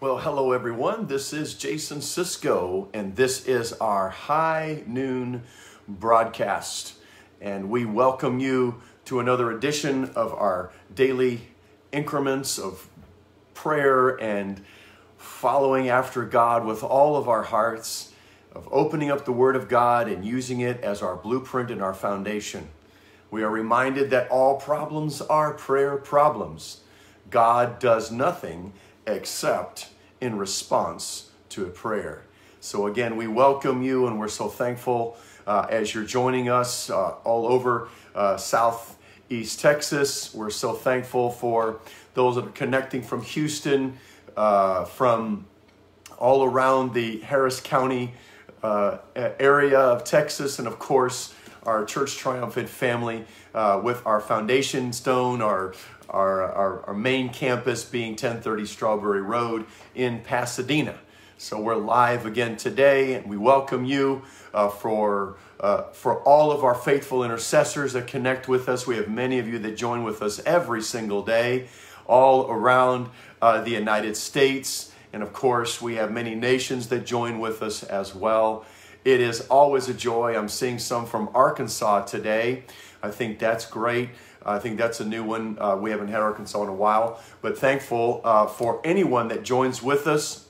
Well, hello everyone. This is Jason Sciscoe, and this is our high noon broadcast. And we welcome you to another edition of our daily increments of prayer and following after God with all of our hearts, of opening up the Word of God and using it as our blueprint and our foundation. We are reminded that all problems are prayer problems. God does nothing except in response to a prayer. So, again, we welcome you and we're so thankful uh, as you're joining us uh, all over uh, Southeast Texas. We're so thankful for those that are connecting from Houston, uh, from all around the Harris County uh, area of Texas, and of course, our Church Triumphant family uh, with our foundation stone, our our, our, our main campus being 1030 Strawberry Road in Pasadena. So we're live again today, and we welcome you uh, for uh, for all of our faithful intercessors that connect with us. We have many of you that join with us every single day, all around uh, the United States, and of course, we have many nations that join with us as well. It is always a joy. I'm seeing some from Arkansas today. I think that's great. I think that's a new one. Uh, we haven't had Arkansas in a while, but thankful uh, for anyone that joins with us,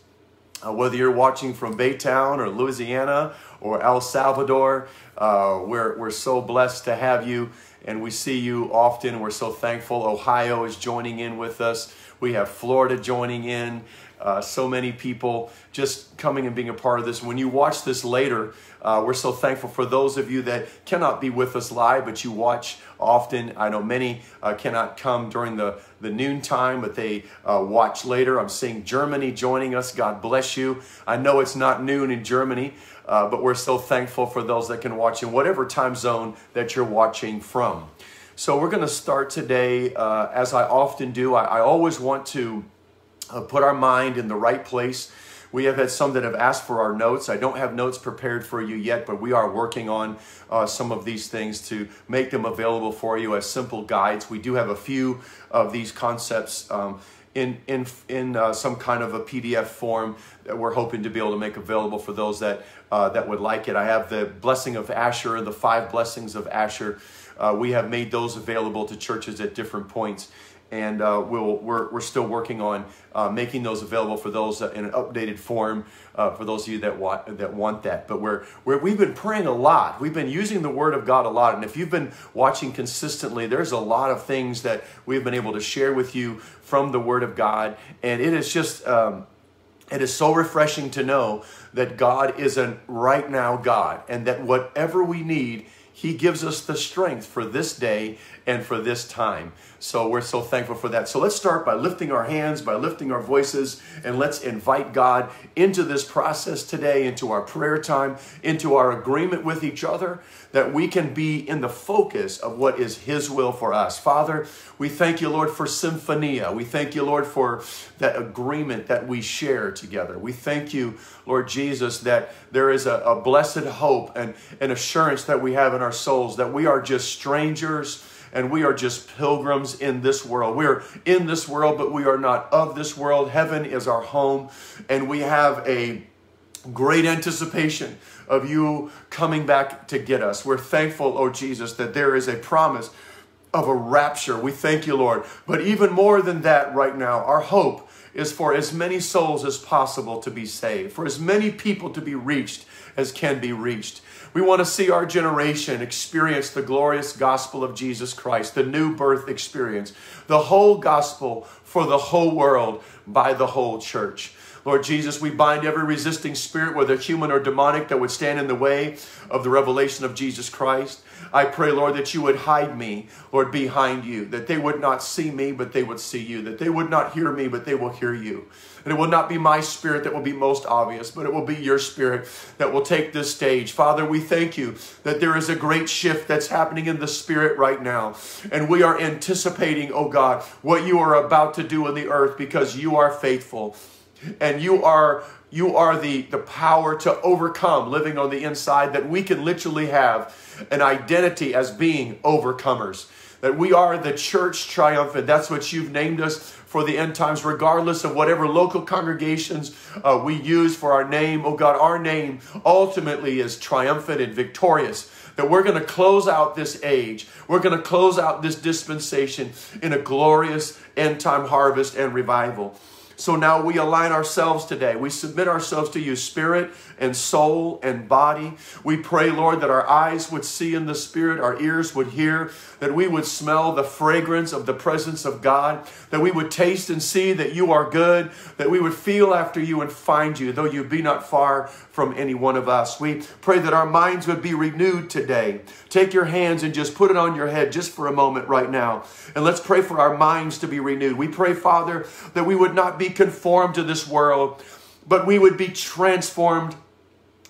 uh, whether you're watching from Baytown or Louisiana or El Salvador. Uh, we're, we're so blessed to have you, and we see you often. We're so thankful. Ohio is joining in with us. We have Florida joining in. Uh, so many people just coming and being a part of this. When you watch this later, uh, we're so thankful for those of you that cannot be with us live, but you watch often. I know many uh, cannot come during the, the noon time, but they uh, watch later. I'm seeing Germany joining us. God bless you. I know it's not noon in Germany, uh, but we're so thankful for those that can watch in whatever time zone that you're watching from. So we're going to start today, uh, as I often do. I, I always want to uh, put our mind in the right place. We have had some that have asked for our notes. I don't have notes prepared for you yet, but we are working on uh, some of these things to make them available for you as simple guides. We do have a few of these concepts um, in in in uh, some kind of a PDF form that we're hoping to be able to make available for those that uh, that would like it. I have the blessing of Asher, the five blessings of Asher. Uh, we have made those available to churches at different points and uh, we'll, we're, we're still working on uh, making those available for those in an updated form uh, for those of you that want that want that. But we're, we're we've been praying a lot. We've been using the Word of God a lot, and if you've been watching consistently, there's a lot of things that we've been able to share with you from the Word of God, and it is just. Um, it is so refreshing to know that God is a right now God and that whatever we need, He gives us the strength for this day and for this time. So we're so thankful for that. So let's start by lifting our hands, by lifting our voices, and let's invite God into this process today, into our prayer time, into our agreement with each other, that we can be in the focus of what is His will for us. Father, we thank you, Lord, for Symphonia. We thank you, Lord, for that agreement that we share together. We thank you, Lord Jesus, that there is a, a blessed hope and an assurance that we have in our souls that we are just strangers and we are just pilgrims in this world. We are in this world, but we are not of this world. Heaven is our home, and we have a great anticipation of you coming back to get us. We're thankful, oh Jesus, that there is a promise of a rapture. We thank you, Lord. But even more than that, right now, our hope is for as many souls as possible to be saved, for as many people to be reached as can be reached. We want to see our generation experience the glorious gospel of Jesus Christ, the new birth experience, the whole gospel for the whole world by the whole church. Lord Jesus, we bind every resisting spirit, whether human or demonic, that would stand in the way of the revelation of Jesus Christ. I pray, Lord, that you would hide me, Lord, behind you, that they would not see me, but they would see you, that they would not hear me, but they will hear you. And it will not be my spirit that will be most obvious, but it will be your spirit that will take this stage. Father, we thank you that there is a great shift that's happening in the spirit right now. And we are anticipating, oh God, what you are about to do in the earth because you are faithful and you are you are the, the power to overcome living on the inside that we can literally have an identity as being overcomers that we are the church triumphant. That's what you've named us for the end times, regardless of whatever local congregations uh, we use for our name. Oh God, our name ultimately is triumphant and victorious. That we're going to close out this age, we're going to close out this dispensation in a glorious end time harvest and revival. So now we align ourselves today. We submit ourselves to you, spirit and soul and body. We pray, Lord, that our eyes would see in the spirit, our ears would hear, that we would smell the fragrance of the presence of God, that we would taste and see that you are good, that we would feel after you and find you, though you be not far from any one of us. We pray that our minds would be renewed today. Take your hands and just put it on your head just for a moment right now. And let's pray for our minds to be renewed. We pray, Father, that we would not be conformed to this world, but we would be transformed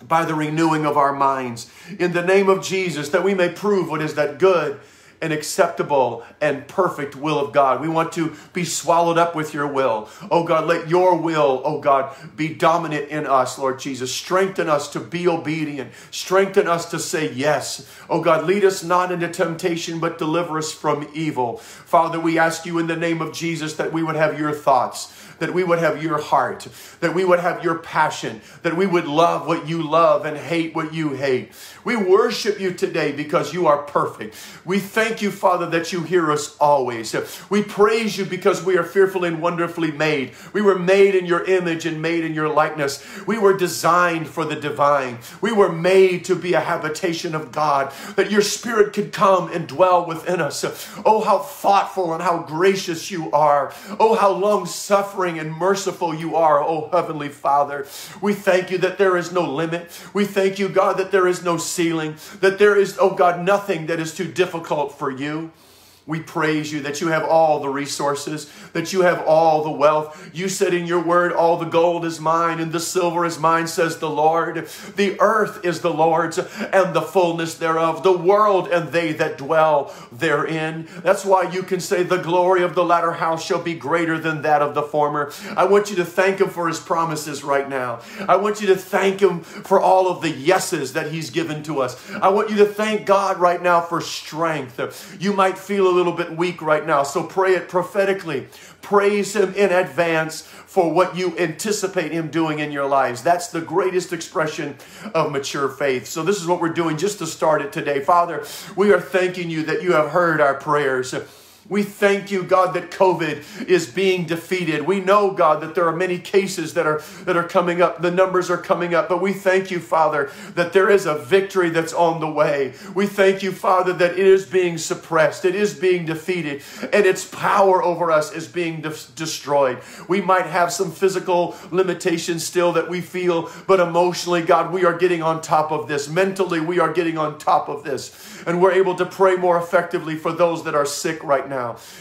by the renewing of our minds. In the name of Jesus, that we may prove what is that good and acceptable and perfect will of God. We want to be swallowed up with your will. Oh God, let your will, oh God, be dominant in us, Lord Jesus. Strengthen us to be obedient. Strengthen us to say yes. Oh God, lead us not into temptation, but deliver us from evil. Father, we ask you in the name of Jesus that we would have your thoughts that we would have your heart, that we would have your passion, that we would love what you love and hate what you hate. We worship you today because you are perfect. We thank you, Father, that you hear us always. We praise you because we are fearfully and wonderfully made. We were made in your image and made in your likeness. We were designed for the divine. We were made to be a habitation of God, that your spirit could come and dwell within us. Oh, how thoughtful and how gracious you are. Oh, how long suffering and merciful you are, oh Heavenly Father. We thank you that there is no limit. We thank you, God, that there is no ceiling, that there is, oh God, nothing that is too difficult for you. We praise you that you have all the resources, that you have all the wealth. You said in your word, All the gold is mine and the silver is mine, says the Lord. The earth is the Lord's and the fullness thereof, the world and they that dwell therein. That's why you can say, The glory of the latter house shall be greater than that of the former. I want you to thank Him for His promises right now. I want you to thank Him for all of the yeses that He's given to us. I want you to thank God right now for strength. You might feel a little bit weak right now, so pray it prophetically. Praise Him in advance for what you anticipate Him doing in your lives. That's the greatest expression of mature faith. So, this is what we're doing just to start it today. Father, we are thanking you that you have heard our prayers. We thank you, God, that COVID is being defeated. We know, God, that there are many cases that are that are coming up. The numbers are coming up, but we thank you, Father, that there is a victory that's on the way. We thank you, Father, that it is being suppressed, it is being defeated, and its power over us is being de- destroyed. We might have some physical limitations still that we feel, but emotionally, God, we are getting on top of this. Mentally, we are getting on top of this and we're able to pray more effectively for those that are sick right now.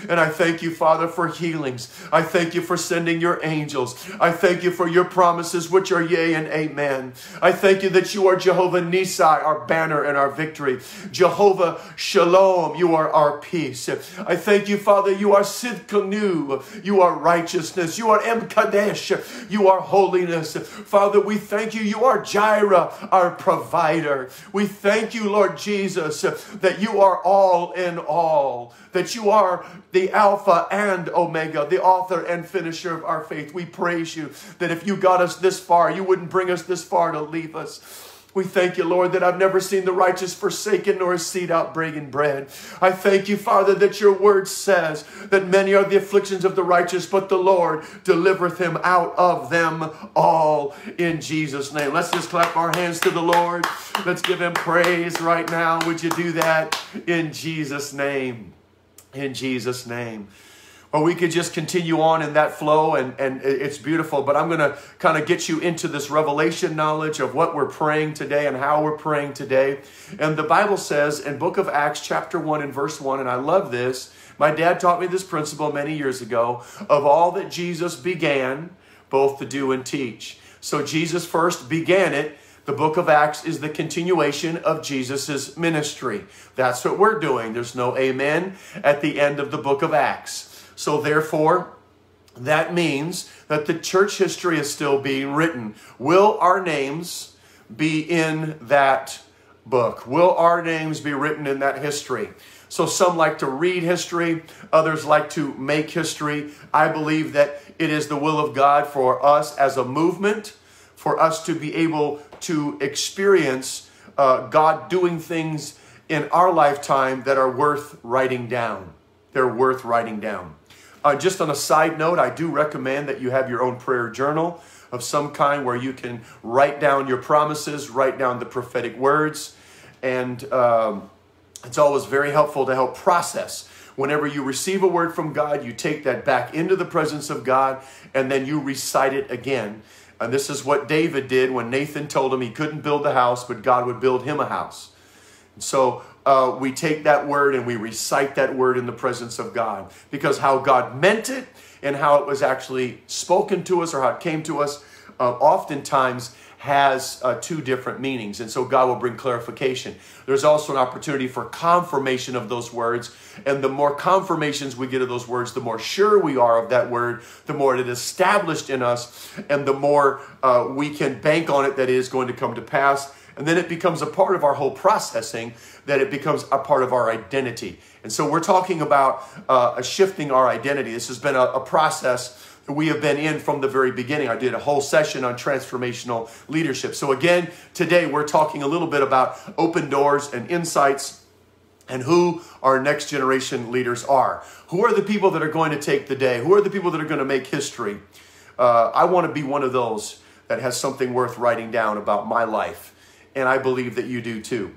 And I thank you, Father, for healings. I thank you for sending your angels. I thank you for your promises, which are yea and amen. I thank you that you are Jehovah Nissi, our banner and our victory. Jehovah Shalom, you are our peace. I thank you, Father, you are Sidkenu, you are righteousness. You are Em Kadesh, you are holiness. Father, we thank you, you are Jireh, our provider. We thank you, Lord Jesus, that you are all in all, that you are the Alpha and Omega, the author and finisher of our faith. We praise you that if you got us this far, you wouldn't bring us this far to leave us. We thank you, Lord, that I've never seen the righteous forsaken nor a seed out bread. I thank you, Father, that your word says that many are the afflictions of the righteous, but the Lord delivereth him out of them all in Jesus' name. Let's just clap our hands to the Lord. Let's give him praise right now. Would you do that in Jesus' name? In Jesus' name. Or we could just continue on in that flow and, and it's beautiful. But i'm going to kind of get you into this revelation knowledge of what we're praying today and how we're praying today. And the bible says in book of acts chapter 1 and verse 1 and i love this. My dad taught me this principle many years ago of all that jesus began both to do and teach. So jesus first began it the book of Acts is the continuation of Jesus' ministry. That's what we're doing. There's no amen at the end of the book of Acts. So, therefore, that means that the church history is still being written. Will our names be in that book? Will our names be written in that history? So some like to read history, others like to make history. I believe that it is the will of God for us as a movement, for us to be able to experience uh, God doing things in our lifetime that are worth writing down. They're worth writing down. Uh, just on a side note, I do recommend that you have your own prayer journal of some kind where you can write down your promises, write down the prophetic words, and um, it's always very helpful to help process. Whenever you receive a word from God, you take that back into the presence of God and then you recite it again. And this is what David did when Nathan told him he couldn't build the house, but God would build him a house. So uh, we take that word and we recite that word in the presence of God because how God meant it and how it was actually spoken to us or how it came to us uh, oftentimes has uh, two different meanings. And so God will bring clarification. There's also an opportunity for confirmation of those words. And the more confirmations we get of those words, the more sure we are of that word, the more it is established in us, and the more uh, we can bank on it that it is going to come to pass. And then it becomes a part of our whole processing, that it becomes a part of our identity. And so we're talking about uh, shifting our identity. This has been a, a process we have been in from the very beginning. I did a whole session on transformational leadership. So, again, today we're talking a little bit about open doors and insights and who our next generation leaders are. Who are the people that are going to take the day? Who are the people that are going to make history? Uh, I want to be one of those that has something worth writing down about my life. And I believe that you do too.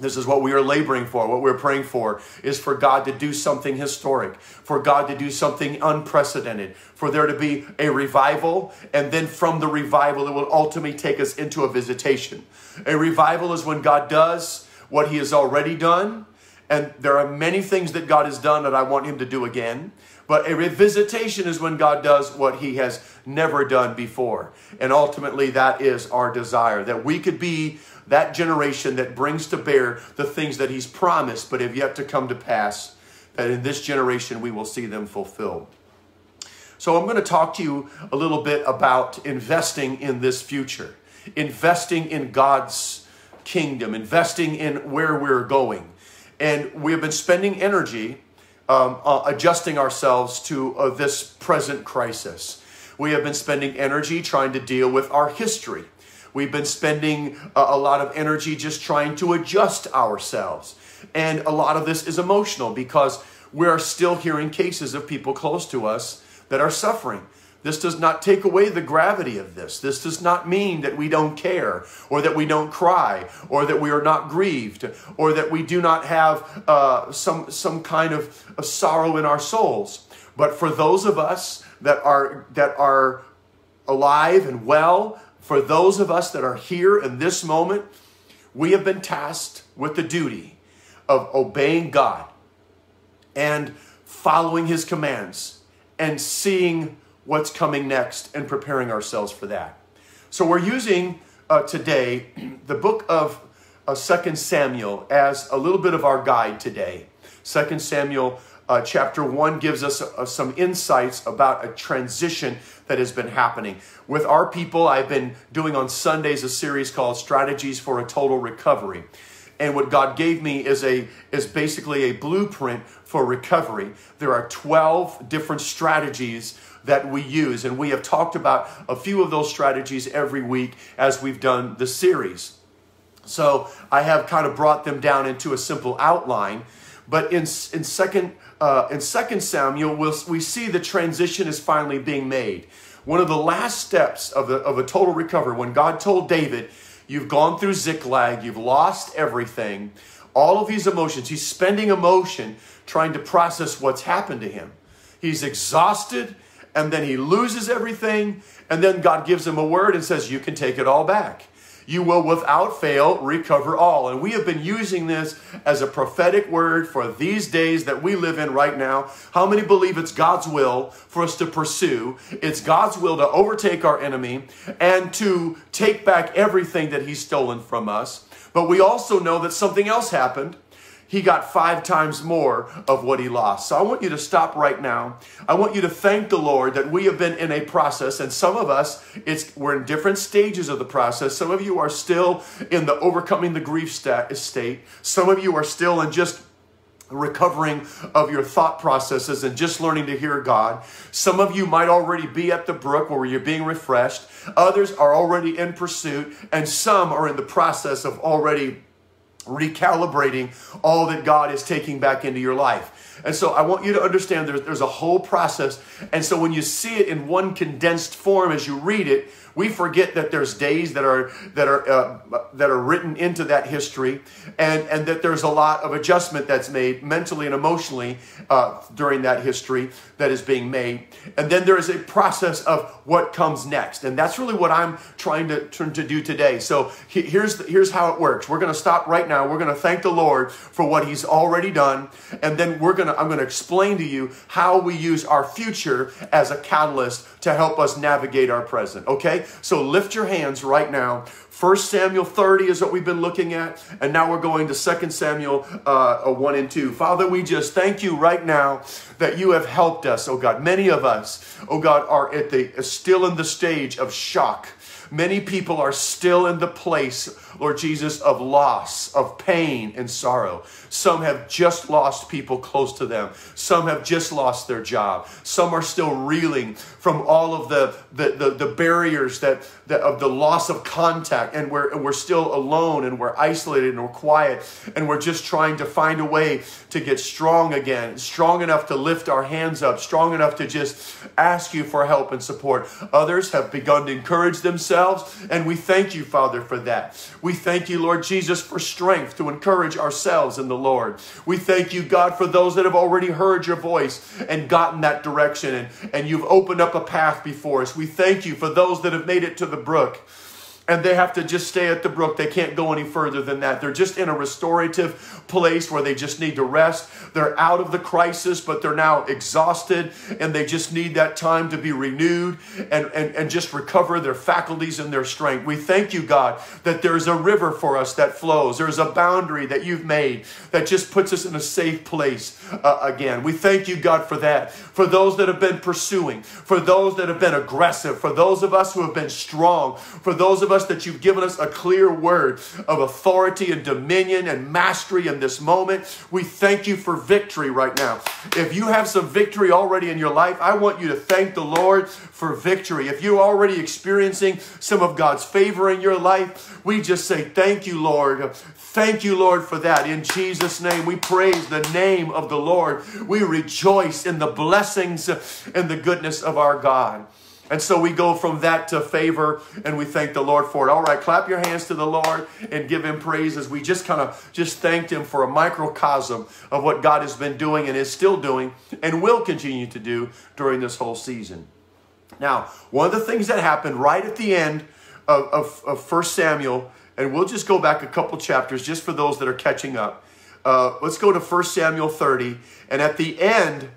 This is what we are laboring for. What we're praying for is for God to do something historic, for God to do something unprecedented, for there to be a revival, and then from the revival, it will ultimately take us into a visitation. A revival is when God does what He has already done, and there are many things that God has done that I want Him to do again. But a revisitation is when God does what He has never done before. And ultimately, that is our desire that we could be that generation that brings to bear the things that he's promised but have yet to come to pass, that in this generation we will see them fulfilled. So I'm going to talk to you a little bit about investing in this future, investing in God's kingdom, investing in where we're going. And we have been spending energy um, uh, adjusting ourselves to uh, this present crisis. We have been spending energy trying to deal with our history. We've been spending a, a lot of energy just trying to adjust ourselves. And a lot of this is emotional because we're still hearing cases of people close to us that are suffering. This does not take away the gravity of this. This does not mean that we don't care, or that we don't cry, or that we are not grieved, or that we do not have uh, some, some kind of, of sorrow in our souls. But for those of us that are, that are alive and well, for those of us that are here in this moment, we have been tasked with the duty of obeying God and following His commands and seeing what's coming next and preparing ourselves for that. So we're using uh, today the book of uh, 2 Samuel as a little bit of our guide today. 2 Samuel uh, chapter 1 gives us uh, some insights about a transition that has been happening. With our people, I've been doing on Sundays a series called Strategies for a Total Recovery. And what God gave me is a is basically a blueprint for recovery. There are 12 different strategies that we use and we have talked about a few of those strategies every week as we've done the series. So, I have kind of brought them down into a simple outline, but in in second uh, in 2 Samuel, we'll, we see the transition is finally being made. One of the last steps of, the, of a total recovery, when God told David, You've gone through Ziklag, you've lost everything, all of these emotions, he's spending emotion trying to process what's happened to him. He's exhausted, and then he loses everything, and then God gives him a word and says, You can take it all back you will without fail recover all. And we have been using this as a prophetic word for these days that we live in right now. How many believe it's God's will for us to pursue? It's God's will to overtake our enemy and to take back everything that He's stolen from us. But we also know that something else happened he got five times more of what he lost. So I want you to stop right now. I want you to thank the Lord that we have been in a process, and some of us, it's we're in different stages of the process. Some of you are still in the overcoming the grief state. Some of you are still in just recovering of your thought processes and just learning to hear God. Some of you might already be at the brook where you're being refreshed. Others are already in pursuit, and some are in the process of already recalibrating all that God is taking back into your life. And so I want you to understand there's, there's a whole process. And so when you see it in one condensed form as you read it, we forget that there's days that are that are uh, that are written into that history, and and that there's a lot of adjustment that's made mentally and emotionally uh, during that history that is being made. And then there is a process of what comes next, and that's really what I'm trying to to do today. So here's the, here's how it works. We're going to stop right now. We're going to thank the Lord for what He's already done, and then we're to I'm going to explain to you how we use our future as a catalyst to help us navigate our present. Okay. So lift your hands right now. 1 Samuel 30 is what we've been looking at, and now we're going to 2 Samuel uh, 1 and 2. Father, we just thank you right now that you have helped us, oh God. Many of us, oh God, are at the still in the stage of shock Many people are still in the place, Lord Jesus, of loss, of pain and sorrow. Some have just lost people close to them. Some have just lost their job. Some are still reeling from all of the, the, the, the barriers that, that of the loss of contact. And we're, we're still alone and we're isolated and we're quiet. And we're just trying to find a way to get strong again, strong enough to lift our hands up, strong enough to just ask you for help and support. Others have begun to encourage themselves. And we thank you, Father, for that. We thank you, Lord Jesus, for strength to encourage ourselves in the Lord. We thank you, God, for those that have already heard your voice and gotten that direction, and, and you've opened up a path before us. We thank you for those that have made it to the brook and they have to just stay at the brook. They can't go any further than that. They're just in a restorative place where they just need to rest. They're out of the crisis, but they're now exhausted and they just need that time to be renewed and, and, and just recover their faculties and their strength. We thank you, God, that there's a river for us that flows. There's a boundary that you've made that just puts us in a safe place uh, again. We thank you, God, for that. For those that have been pursuing, for those that have been aggressive, for those of us who have been strong, for those of us that you've given us a clear word of authority and dominion and mastery in this moment. We thank you for victory right now. If you have some victory already in your life, I want you to thank the Lord for victory. If you're already experiencing some of God's favor in your life, we just say, Thank you, Lord. Thank you, Lord, for that. In Jesus' name, we praise the name of the Lord. We rejoice in the blessings and the goodness of our God. And so we go from that to favor and we thank the Lord for it. All right, clap your hands to the Lord and give him praise as we just kind of just thanked him for a microcosm of what God has been doing and is still doing and will continue to do during this whole season. Now, one of the things that happened right at the end of, of, of 1 Samuel, and we'll just go back a couple chapters just for those that are catching up. Uh, let's go to 1 Samuel 30. And at the end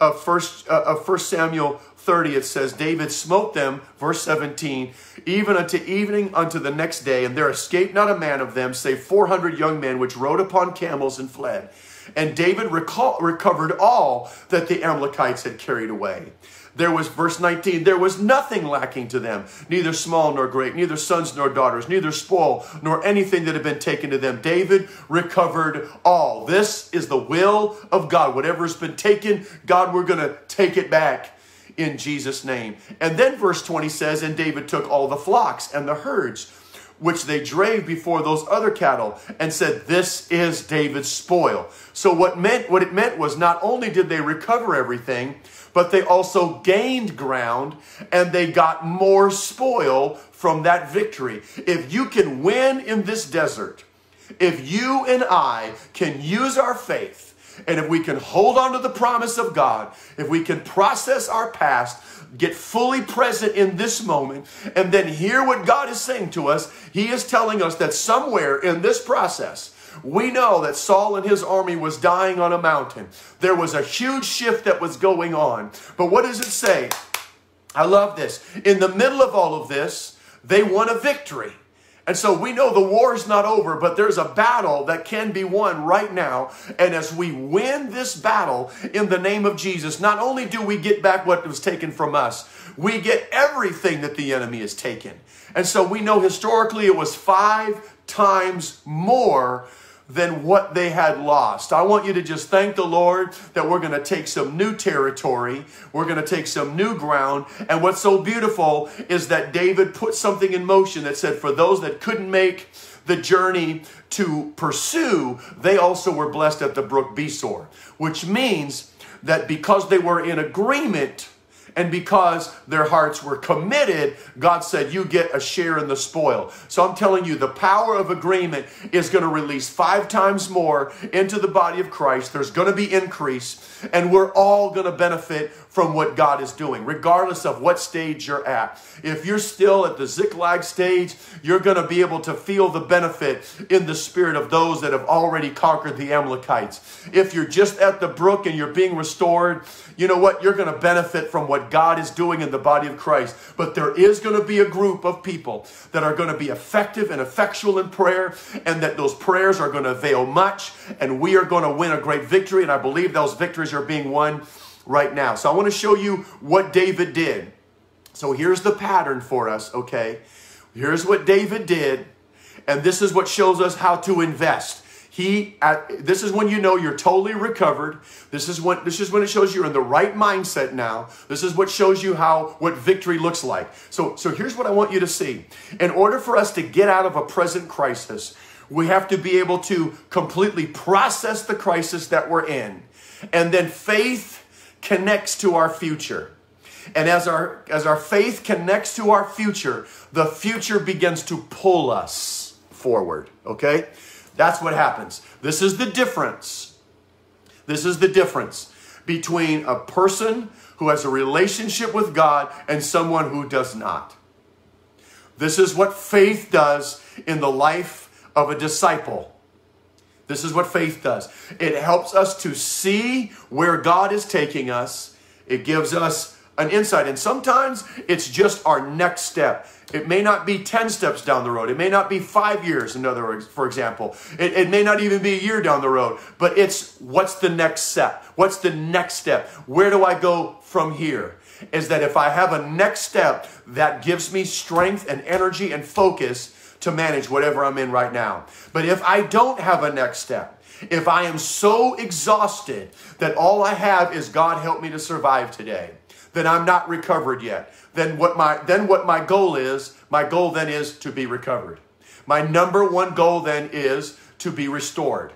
of 1, uh, of 1 Samuel 30, it says, David smote them, verse 17, even unto evening unto the next day, and there escaped not a man of them, save 400 young men, which rode upon camels and fled. And David recovered all that the Amalekites had carried away. There was, verse 19, there was nothing lacking to them, neither small nor great, neither sons nor daughters, neither spoil nor anything that had been taken to them. David recovered all. This is the will of God. Whatever's been taken, God, we're going to take it back in Jesus' name. And then verse 20 says, And David took all the flocks and the herds which they drave before those other cattle and said this is david's spoil so what meant what it meant was not only did they recover everything but they also gained ground and they got more spoil from that victory if you can win in this desert if you and i can use our faith and if we can hold on to the promise of God, if we can process our past, get fully present in this moment, and then hear what God is saying to us, He is telling us that somewhere in this process, we know that Saul and his army was dying on a mountain. There was a huge shift that was going on. But what does it say? I love this. In the middle of all of this, they won a victory. And so we know the war is not over, but there's a battle that can be won right now. And as we win this battle in the name of Jesus, not only do we get back what was taken from us, we get everything that the enemy has taken. And so we know historically it was five times more than what they had lost. I want you to just thank the Lord that we're going to take some new territory. We're going to take some new ground. And what's so beautiful is that David put something in motion that said, for those that couldn't make the journey to pursue, they also were blessed at the brook Besor, which means that because they were in agreement and because their hearts were committed, God said, You get a share in the spoil. So I'm telling you, the power of agreement is going to release five times more into the body of Christ. There's going to be increase, and we're all going to benefit from what God is doing, regardless of what stage you're at. If you're still at the Ziklag stage, you're going to be able to feel the benefit in the spirit of those that have already conquered the Amalekites. If you're just at the brook and you're being restored, you know what? You're going to benefit from what God is doing in the body of Christ. But there is going to be a group of people that are going to be effective and effectual in prayer, and that those prayers are going to avail much, and we are going to win a great victory. And I believe those victories are being won right now. So I want to show you what David did. So here's the pattern for us, okay? Here's what David did, and this is what shows us how to invest. He, at, this is when you know you're totally recovered. This is when this is when it shows you're in the right mindset now. This is what shows you how what victory looks like. So, so here's what I want you to see. In order for us to get out of a present crisis, we have to be able to completely process the crisis that we're in, and then faith connects to our future. And as our, as our faith connects to our future, the future begins to pull us forward. Okay? That's what happens. This is the difference. This is the difference between a person who has a relationship with God and someone who does not. This is what faith does in the life of a disciple. This is what faith does it helps us to see where God is taking us, it gives us an insight. And sometimes it's just our next step. It may not be 10 steps down the road. It may not be five years, in other words, for example. It, it, may not even be a year down the road, but it's what's the next step? What's the next step? Where do I go from here? Is that if I have a next step that gives me strength and energy and focus, to manage whatever I'm in right now. But if I don't have a next step, if I am so exhausted that all I have is God help me to survive today, then I'm not recovered yet. Then what my then what my goal is, my goal then is to be recovered. My number one goal then is to be restored.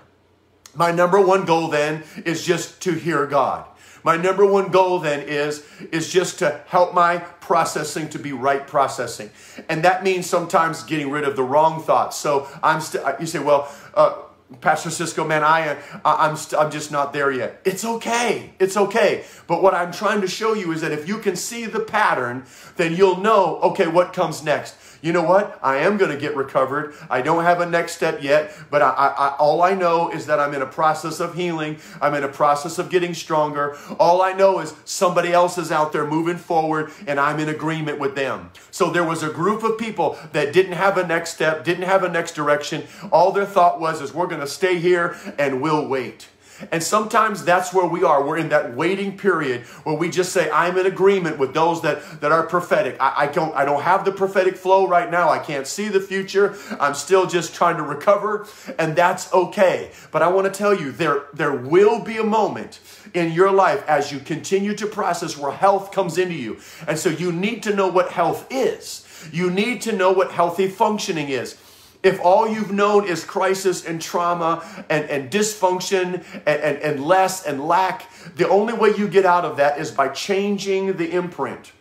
My number one goal then is just to hear God. My number one goal then is, is just to help my processing to be right processing. And that means sometimes getting rid of the wrong thoughts. So I'm still, you say, well, uh, Pastor Sciscoe, man, I, uh, I'm, st- I'm just not there yet. It's okay. It's okay. But what I'm trying to show you is that if you can see the pattern, then you'll know, okay, what comes next you know what? I am going to get recovered. I don't have a next step yet, but I, I, all I know is that I'm in a process of healing. I'm in a process of getting stronger. All I know is somebody else is out there moving forward, and I'm in agreement with them. So there was a group of people that didn't have a next step, didn't have a next direction. All their thought was is we're going to stay here and we'll wait. And sometimes that's where we are. We're in that waiting period where we just say, I'm in agreement with those that, that are prophetic. I, I, don't, I don't have the prophetic flow right now. I can't see the future. I'm still just trying to recover, and that's okay. But I want to tell you, there, there will be a moment in your life as you continue to process where health comes into you. And so you need to know what health is. You need to know what healthy functioning is if all you've known is crisis and trauma and, and dysfunction and, and, and less and lack, the only way you get out of that is by changing the imprint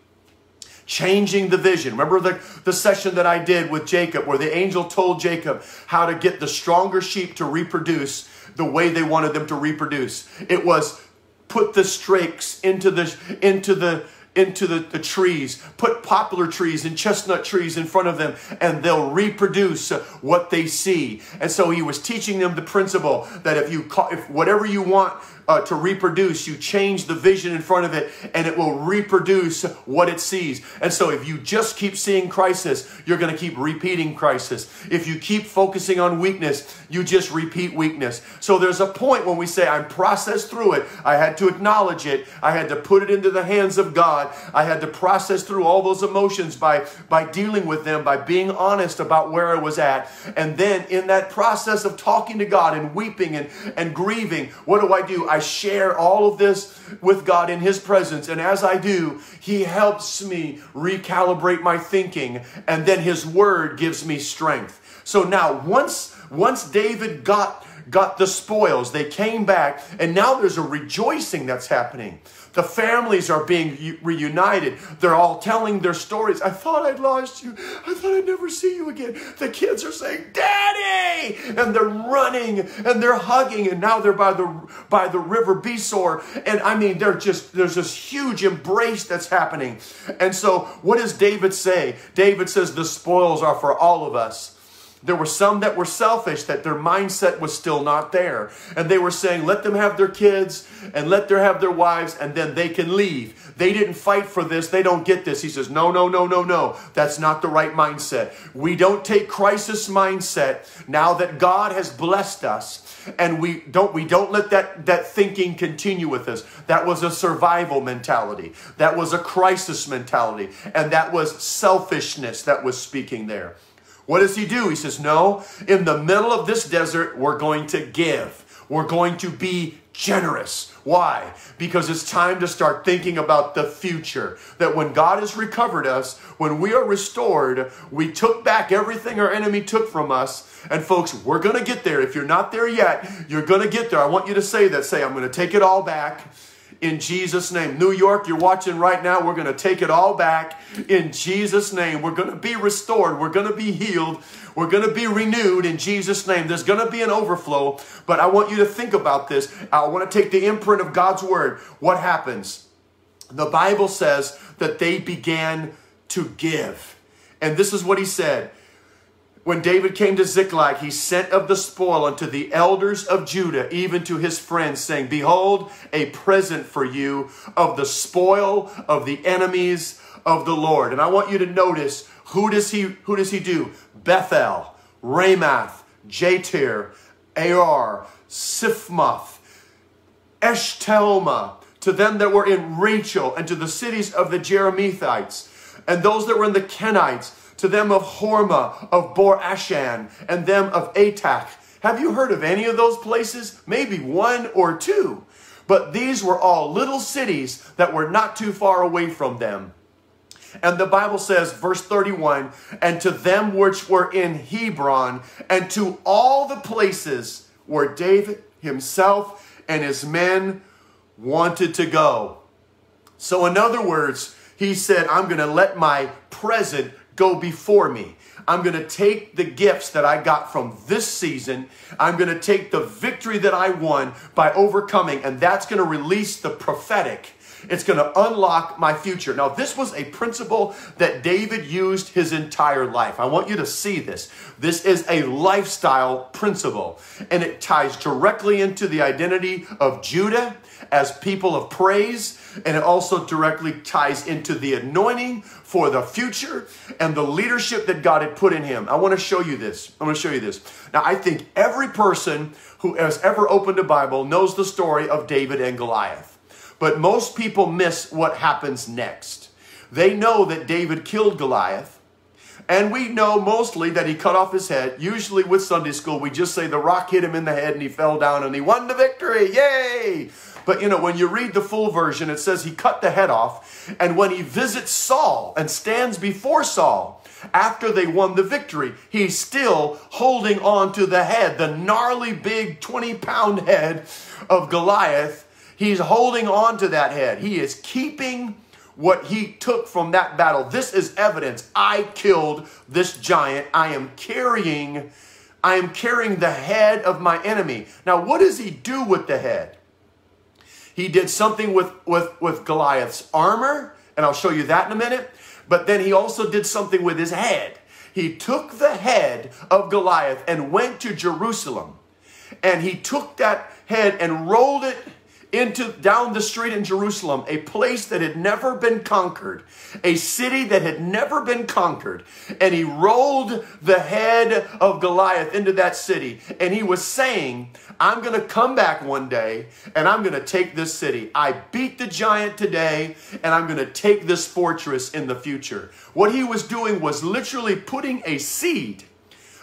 changing the vision. Remember the, the session that I did with Jacob where the angel told Jacob how to get the stronger sheep to reproduce the way they wanted them to reproduce. It was put the strakes into the into the into the, the trees, put poplar trees and chestnut trees in front of them, and they'll reproduce what they see. And so he was teaching them the principle that if you if whatever you want uh, to reproduce, you change the vision in front of it and it will reproduce what it sees. And so if you just keep seeing crisis, you're going to keep repeating crisis. If you keep focusing on weakness, you just repeat weakness. So there's a point when we say, I'm processed through it. I had to acknowledge it. I had to put it into the hands of God. I had to process through all those emotions by, by dealing with them, by being honest about where I was at. And then in that process of talking to God and weeping and, and grieving, what do I do? I share all of this with God in His presence. And as I do, He helps me recalibrate my thinking. And then His Word gives me strength. So now, once, once David got, got the spoils, they came back, and now there's a rejoicing that's happening. The families are being reunited. They're all telling their stories. I thought I'd lost you. I thought I'd never see you again. The kids are saying, Daddy! And they're running and they're hugging. And now they're by the by the river Besor. And I mean, they're just there's this huge embrace that's happening. And so what does David say? David says the spoils are for all of us. There were some that were selfish, that their mindset was still not there. And they were saying, let them have their kids and let them have their wives, and then they can leave. They didn't fight for this. They don't get this. He says, no, no, no, no, no. That's not the right mindset. We don't take crisis mindset now that God has blessed us and we don't we don't let that that thinking continue with us that was a survival mentality that was a crisis mentality and that was selfishness that was speaking there what does he do? He says, No, in the middle of this desert, we're going to give. We're going to be generous. Why? Because it's time to start thinking about the future. That when God has recovered us, when we are restored, we took back everything our enemy took from us. And folks, we're going to get there. If you're not there yet, you're going to get there. I want you to say that. Say, I'm going to take it all back in Jesus' name. New York, you're watching right now. We're going to take it all back in Jesus' name. We're going to be restored. We're going to be healed. We're going to be renewed in Jesus' name. There's going to be an overflow, but I want you to think about this. I want to take the imprint of God's word. What happens? The Bible says that they began to give. And this is what he said. When David came to Ziklag, he sent of the spoil unto the elders of Judah, even to his friends, saying, Behold, a present for you of the spoil of the enemies of the Lord. And I want you to notice who does he who does he do? Bethel, Ramath, Jatir, Ar, Siphmoth, Eshtemoa, to them that were in Rachel, and to the cities of the Jerahmeelites, and those that were in the Kenites, to them of Hormah, of Bor Ashan, and them of Atak. Have you heard of any of those places? Maybe one or two. But these were all little cities that were not too far away from them. And the Bible says, verse 31, and to them which were in Hebron, and to all the places where David himself and his men wanted to go. So, in other words, he said, I'm going to let my present go before me. I'm going to take the gifts that I got from this season. I'm going to take the victory that I won by overcoming, and that's going to release the prophetic. It's going to unlock my future. Now, this was a principle that David used his entire life. I want you to see this. This is a lifestyle principle, and it ties directly into the identity of Judah as people of praise, and it also directly ties into the anointing for the future and the leadership that God had put in him. I want to show you this. I'm going to show you this. Now, I think every person who has ever opened a Bible knows the story of David and Goliath. But most people miss what happens next. They know that David killed Goliath. And we know mostly that he cut off his head. Usually with Sunday school, we just say the rock hit him in the head and he fell down and he won the victory. Yay! But you know, when you read the full version, it says he cut the head off. And when he visits Saul and stands before Saul, after they won the victory, he's still holding on to the head, the gnarly big 20 pound head of Goliath. He's holding on to that head. He is keeping what he took from that battle. This is evidence. I killed this giant. I am carrying I am carrying the head of my enemy. Now, what does he do with the head? He did something with, with, with Goliath's armor, and I'll show you that in a minute. But then he also did something with his head. He took the head of Goliath and went to Jerusalem. And he took that head and rolled it into down the street in Jerusalem, a place that had never been conquered, a city that had never been conquered, and he rolled the head of Goliath into that city, and he was saying, I'm going to come back one day and I'm going to take this city. I beat the giant today and I'm going to take this fortress in the future. What he was doing was literally putting a seed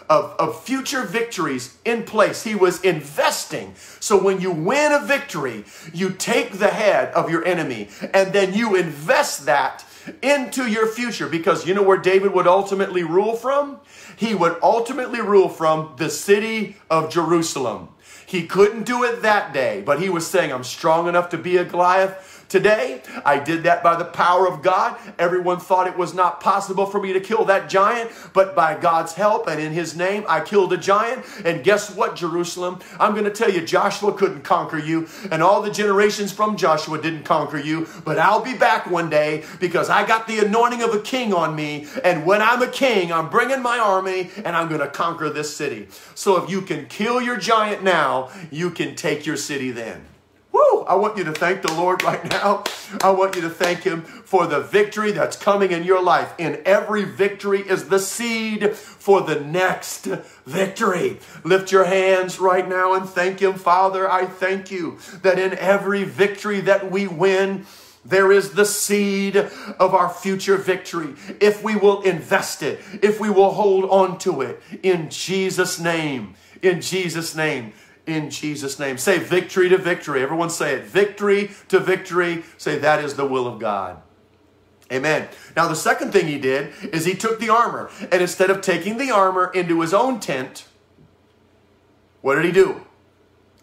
of, of future victories in place. He was investing. So when you win a victory, you take the head of your enemy and then you invest that into your future because you know where David would ultimately rule from? He would ultimately rule from the city of Jerusalem. He couldn't do it that day, but he was saying, I'm strong enough to be a Goliath Today, I did that by the power of God. Everyone thought it was not possible for me to kill that giant, but by God's help and in his name, I killed a giant. And guess what, Jerusalem? I'm going to tell you, Joshua couldn't conquer you, and all the generations from Joshua didn't conquer you, but I'll be back one day because I got the anointing of a king on me. And when I'm a king, I'm bringing my army and I'm going to conquer this city. So if you can kill your giant now, you can take your city then. Woo! I want you to thank the Lord right now. I want you to thank Him for the victory that's coming in your life. In every victory is the seed for the next victory. Lift your hands right now and thank Him. Father, I thank you that in every victory that we win, there is the seed of our future victory. If we will invest it, if we will hold on to it, in Jesus' name, in Jesus' name in Jesus' name. Say victory to victory. Everyone say it. Victory to victory. Say that is the will of God. Amen. Now, the second thing he did is he took the armor, and instead of taking the armor into his own tent, what did he do?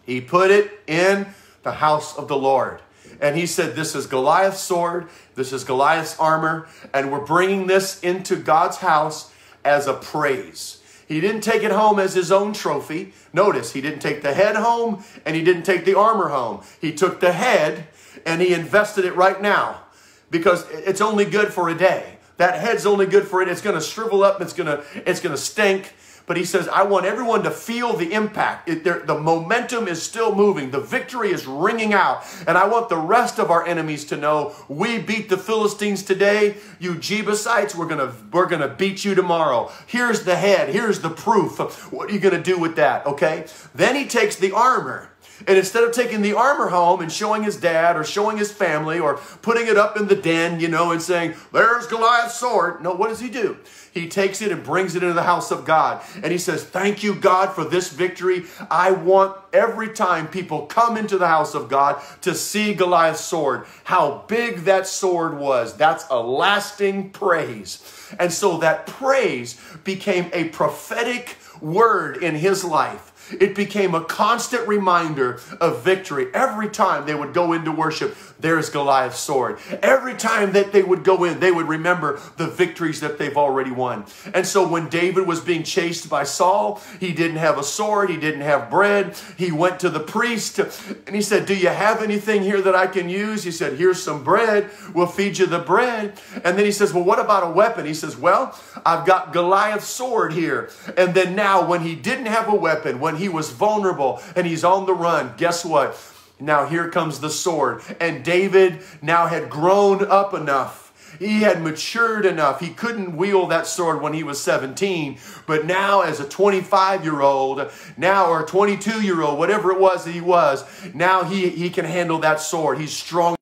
He put it in the house of the Lord. And he said, This is Goliath's sword, this is Goliath's armor, and we're bringing this into God's house as a praise. He didn't take it home as his own trophy. Notice, he didn't take the head home and he didn't take the armor home. He took the head and he invested it right now because it's only good for a day. That head's only good for it. It's going to shrivel up. It's going to, it's going to stink. But he says, I want everyone to feel the impact. It, the momentum is still moving. The victory is ringing out. And I want the rest of our enemies to know we beat the Philistines today. You Jebusites, we're going we're going to beat you tomorrow. Here's the head. Here's the proof. What are you going to do with that? Okay. Then he takes the armor. And instead of taking the armor home and showing his dad or showing his family or putting it up in the den, you know, and saying, there's Goliath's sword. No, what does he do? He takes it and brings it into the house of God. And he says, Thank you, God, for this victory. I want every time people come into the house of God to see Goliath's sword, how big that sword was. That's a lasting praise. And so that praise became a prophetic word in his life it became a constant reminder of victory. Every time they would go into worship, there's Goliath's sword. Every time that they would go in, they would remember the victories that they've already won. And so when David was being chased by Saul, he didn't have a sword, he didn't have bread. He went to the priest and he said, Do you have anything here that I can use? He said, Here's some bread. We'll feed you the bread. And then he says, Well, what about a weapon? He says, Well, I've got Goliath's sword here. And then now, when he didn't have a weapon, when he was vulnerable and he's on the run, guess what? Now here comes the sword. And David now had grown up enough. He had matured enough. He couldn't wield that sword when he was 17. But now, as a 25 year old, now, or 22 year old, whatever it was that he was, now he, he can handle that sword. He's strong.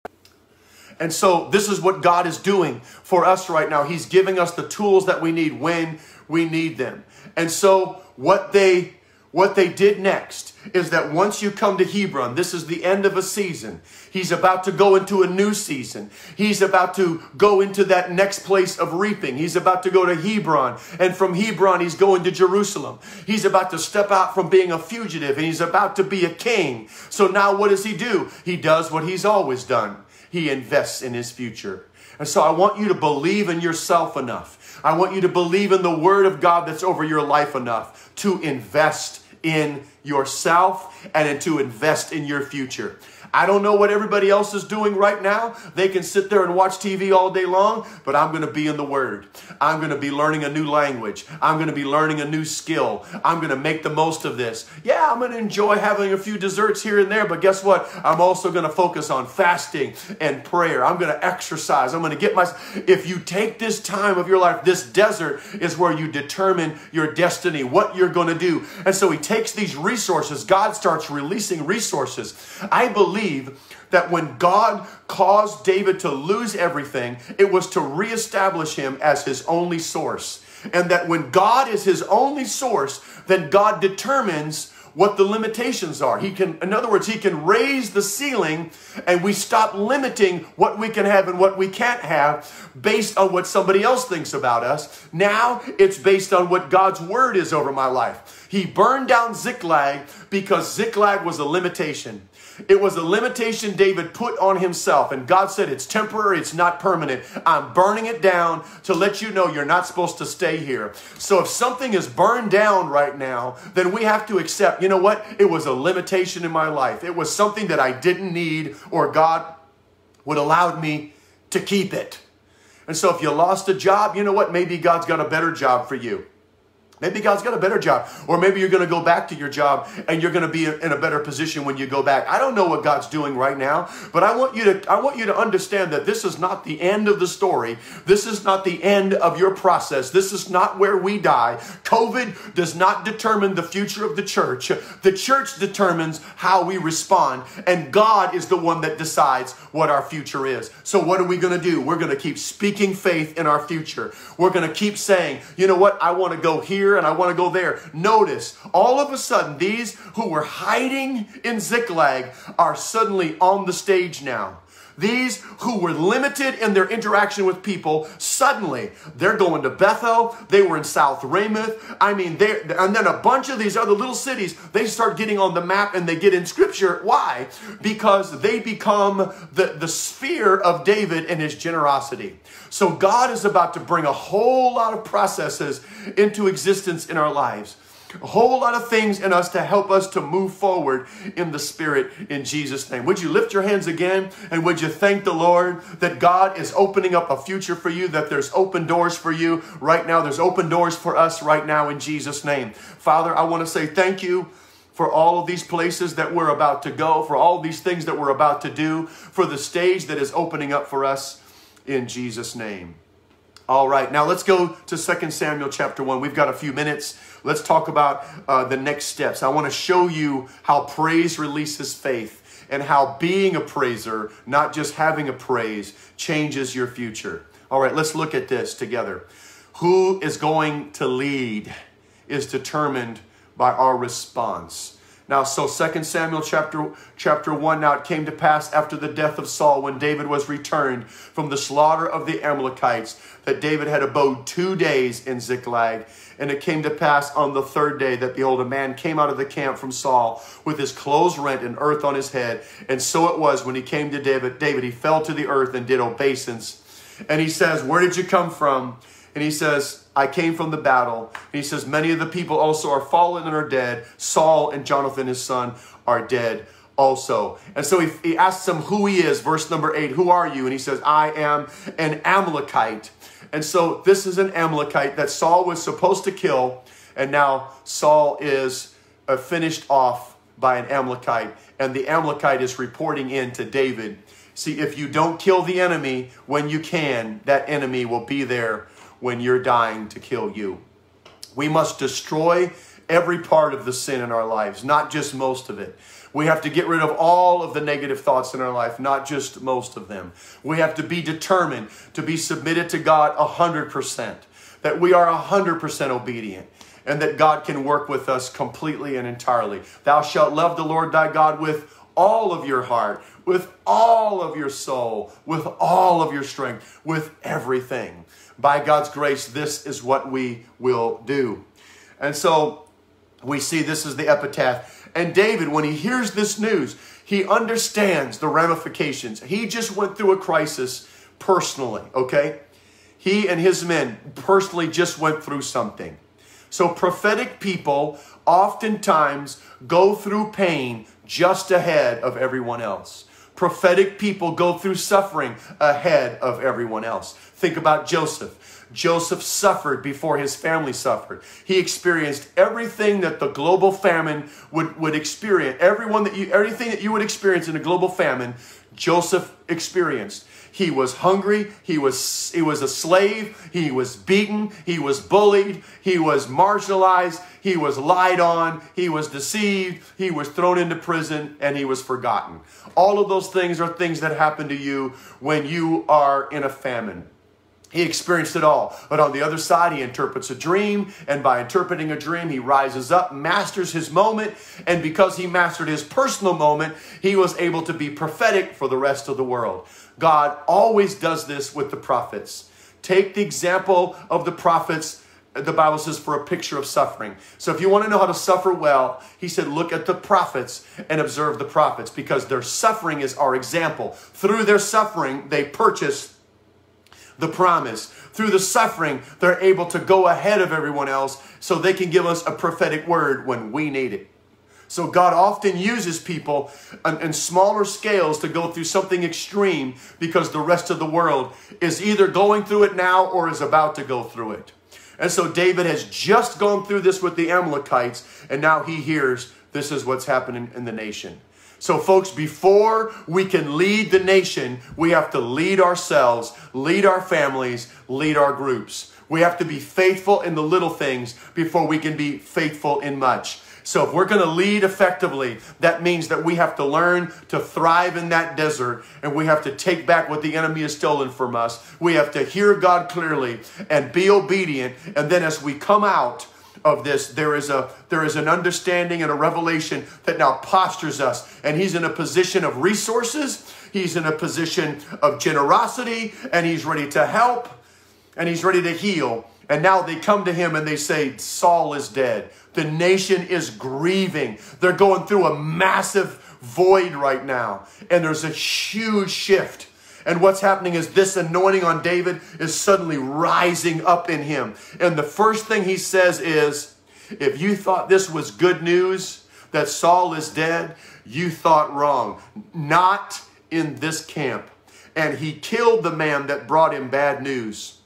And so, this is what God is doing for us right now. He's giving us the tools that we need when we need them. And so, what they what they did next is that once you come to Hebron, this is the end of a season. He's about to go into a new season. He's about to go into that next place of reaping. He's about to go to Hebron. And from Hebron, he's going to Jerusalem. He's about to step out from being a fugitive and he's about to be a king. So now what does he do? He does what he's always done. He invests in his future. And so I want you to believe in yourself enough. I want you to believe in the word of God that's over your life enough to invest in yourself and to invest in your future. I don't know what everybody else is doing right now. They can sit there and watch TV all day long, but I'm going to be in the Word. I'm going to be learning a new language. I'm going to be learning a new skill. I'm going to make the most of this. Yeah, I'm going to enjoy having a few desserts here and there, but guess what? I'm also going to focus on fasting and prayer. I'm going to exercise. I'm going to get my. If you take this time of your life, this desert is where you determine your destiny, what you're going to do. And so he takes these resources. God starts releasing resources. I believe that when God caused David to lose everything, it was to reestablish him as his only source. And that when God is his only source, then God determines what the limitations are. He can, in other words, he can raise the ceiling and we stop limiting what we can have and what we can't have based on what somebody else thinks about us. Now it's based on what God's word is over my life. He burned down Ziklag because Ziklag was a limitation. It was a limitation David put on himself. And God said, It's temporary, it's not permanent. I'm burning it down to let you know you're not supposed to stay here. So if something is burned down right now, then we have to accept, you know what? It was a limitation in my life. It was something that I didn't need, or God would allow me to keep it. And so if you lost a job, you know what? Maybe God's got a better job for you. Maybe God's got a better job. Or maybe you're going to go back to your job and you're going to be in a better position when you go back. I don't know what God's doing right now, but I want you to I want you to understand that this is not the end of the story. This is not the end of your process. This is not where we die. COVID does not determine the future of the church. The church determines how we respond, and God is the one that decides what our future is. So what are we going to do? We're going to keep speaking faith in our future. We're going to keep saying, "You know what? I want to go here and I want to go there. Notice, all of a sudden, these who were hiding in Ziklag are suddenly on the stage now. These who were limited in their interaction with people, suddenly they're going to Bethel. They were in South Ramoth. I mean, and then a bunch of these other little cities, they start getting on the map and they get in scripture. Why? Because they become the, the sphere of David and his generosity. So God is about to bring a whole lot of processes into existence in our lives a whole lot of things in us to help us to move forward in the Spirit in Jesus' name. Would you lift your hands again and would you thank the Lord that God is opening up a future for you, that there's open doors for you right now? There's open doors for us right now in Jesus' name. Father, I want to say thank you for all of these places that we're about to go, for all these things that we're about to do, for the stage that is opening up for us in Jesus' name. All right, now let's go to 2 Samuel chapter 1. We've got a few minutes. Let's talk about uh, the next steps. I want to show you how praise releases faith and how being a praiser, not just having a praise, changes your future. All right, let's look at this together. Who is going to lead is determined by our response. Now, so 2 Samuel chapter, chapter 1, now it came to pass after the death of Saul, when David was returned from the slaughter of the Amalekites, that David had abode two days in Ziklag. And it came to pass on the third day that, behold, a man came out of the camp from Saul with his clothes rent and earth on his head. And so it was when he came to David, David, he fell to the earth and did obeisance. And he says, Where did you come from? And he says, I came from the battle. And he says, Many of the people also are fallen and are dead. Saul and Jonathan, his son, are dead also. And so he, he asks him who he is. Verse number eight Who are you? And he says, I am an Amalekite. And so this is an Amalekite that Saul was supposed to kill. And now Saul is uh, finished off by an Amalekite. And the Amalekite is reporting in to David. See, if you don't kill the enemy when you can, that enemy will be there when you're dying to kill you. We must destroy every part of the sin in our lives, not just most of it. We have to get rid of all of the negative thoughts in our life, not just most of them. We have to be determined to be submitted to God 100%, that we are 100% obedient, and that God can work with us completely and entirely. Thou shalt love the Lord thy God with all of your heart, with all of your soul, with all of your strength, with everything by God's grace, this is what we will do. And so we see this is the epitaph. And David, when he hears this news, he understands the ramifications. He just went through a crisis personally, okay? He and his men personally just went through something. So prophetic people oftentimes go through pain just ahead of everyone else. Prophetic people go through suffering ahead of everyone else. Think about Joseph. Joseph suffered before his family suffered. He experienced everything that the global famine would, would experience. Everyone that you, everything that you would experience in a global famine, Joseph experienced. He was hungry. He was, he was a slave. He was beaten. He was bullied. He was marginalized. He was lied on. He was deceived. He was thrown into prison and he was forgotten. All of those things are things that happen to you when you are in a famine. He experienced it all. But on the other side, he interprets a dream, and by interpreting a dream, he rises up, masters his moment, and because he mastered his personal moment, he was able to be prophetic for the rest of the world. God always does this with the prophets. Take the example of the prophets the Bible says, for a picture of suffering. So if you want to know how to suffer well, he said, look at the prophets and observe the prophets because their suffering is our example. Through their suffering, they purchase the promise. Through the suffering, they're able to go ahead of everyone else so they can give us a prophetic word when we need it. So God often uses people in, smaller scales to go through something extreme because the rest of the world is either going through it now or is about to go through it. And so David has just gone through this with the Amalekites, and now he hears this is what's happening in the nation. So, folks, before we can lead the nation, we have to lead ourselves, lead our families, lead our groups. We have to be faithful in the little things before we can be faithful in much. So, if we're going to lead effectively, that means that we have to learn to thrive in that desert and we have to take back what the enemy has stolen from us. We have to hear God clearly and be obedient. And then, as we come out, of this, there is a there is an understanding and a revelation that now postures us, and he's in a position of resources, he's in a position of generosity, and he's ready to help, and he's ready to heal. And now they come to him and they say, Saul is dead. The nation is grieving. They're going through a massive void right now. And there's a huge shift. And what's happening is this anointing on David is suddenly rising up in him. And the first thing he says is, if you thought this was good news, that Saul is dead, you thought wrong. Not in this camp. And he killed the man that brought him bad news.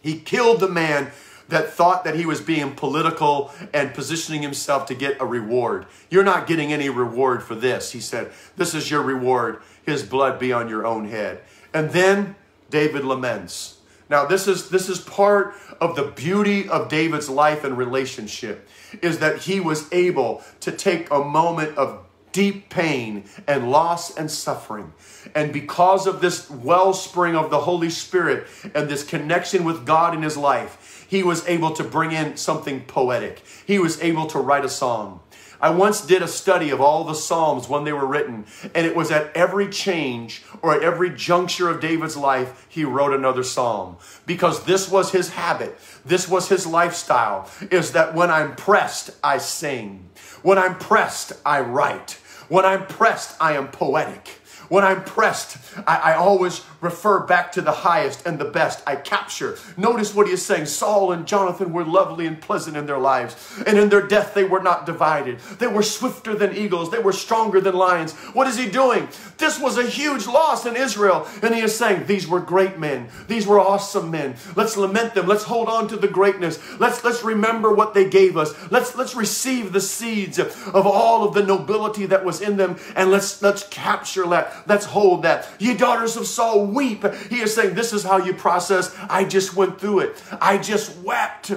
He killed the man that thought that he was being political and positioning himself to get a reward. You're not getting any reward for this, he said. This is your reward his blood be on your own head. And then David laments. Now, this is, this is part of the beauty of David's life and relationship, is that he was able to take a moment of deep pain and loss and suffering. And because of this wellspring of the Holy Spirit and this connection with God in his life, he was able to bring in something poetic. He was able to write a song. I once did a study of all the Psalms when they were written, and it was at every change or at every juncture of David's life, he wrote another Psalm. Because this was his habit, this was his lifestyle, is that when I'm pressed, I sing. When I'm pressed, I write. When I'm pressed, I am poetic. When I'm pressed, I, I, always refer back to the highest and the best. I capture. Notice what he is saying. Saul and Jonathan were lovely and pleasant in their lives, and in their death they were not divided. They were swifter than eagles, they were stronger than lions. What is he doing? This was a huge loss in Israel, and he is saying, These were great men, these were awesome men. Let's lament them, let's hold on to the greatness, let's, let's remember what they gave us, let's, let's receive the seeds of all of the nobility that was in them, and let's, let's capture that. Let's hold that. Ye daughters of Saul, weep. He is saying, This is how you process. I just went through it. I just wept.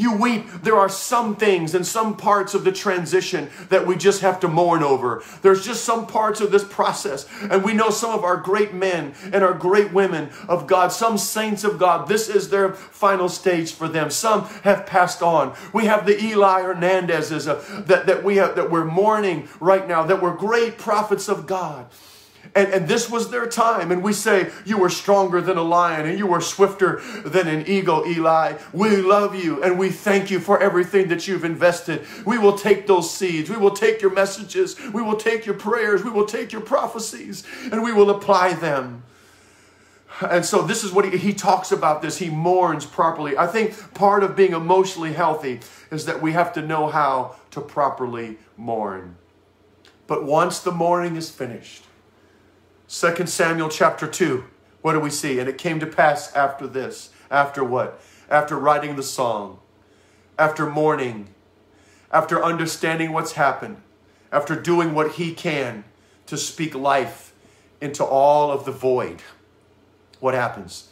You weep. There are some things and some parts of the transition that we just have to mourn over. There's just some parts of this process. And we know some of our great men and our great women of God, some saints of God, this is their final stage for them. Some have passed on. We have the Eli Hernandezes uh, that, that, we have, that we're mourning right now, that were great prophets of God. And, and this was their time. And we say, You were stronger than a lion and you were swifter than an eagle, Eli. We love you and we thank you for everything that you've invested. We will take those seeds. We will take your messages. We will take your prayers. We will take your prophecies and we will apply them. And so this is what he, he talks about this. He mourns properly. I think part of being emotionally healthy is that we have to know how to properly mourn. But once the mourning is finished, 2 Samuel chapter 2, what do we see? And it came to pass after this. After what? After writing the song, after mourning, after understanding what's happened, after doing what he can to speak life into all of the void, what happens?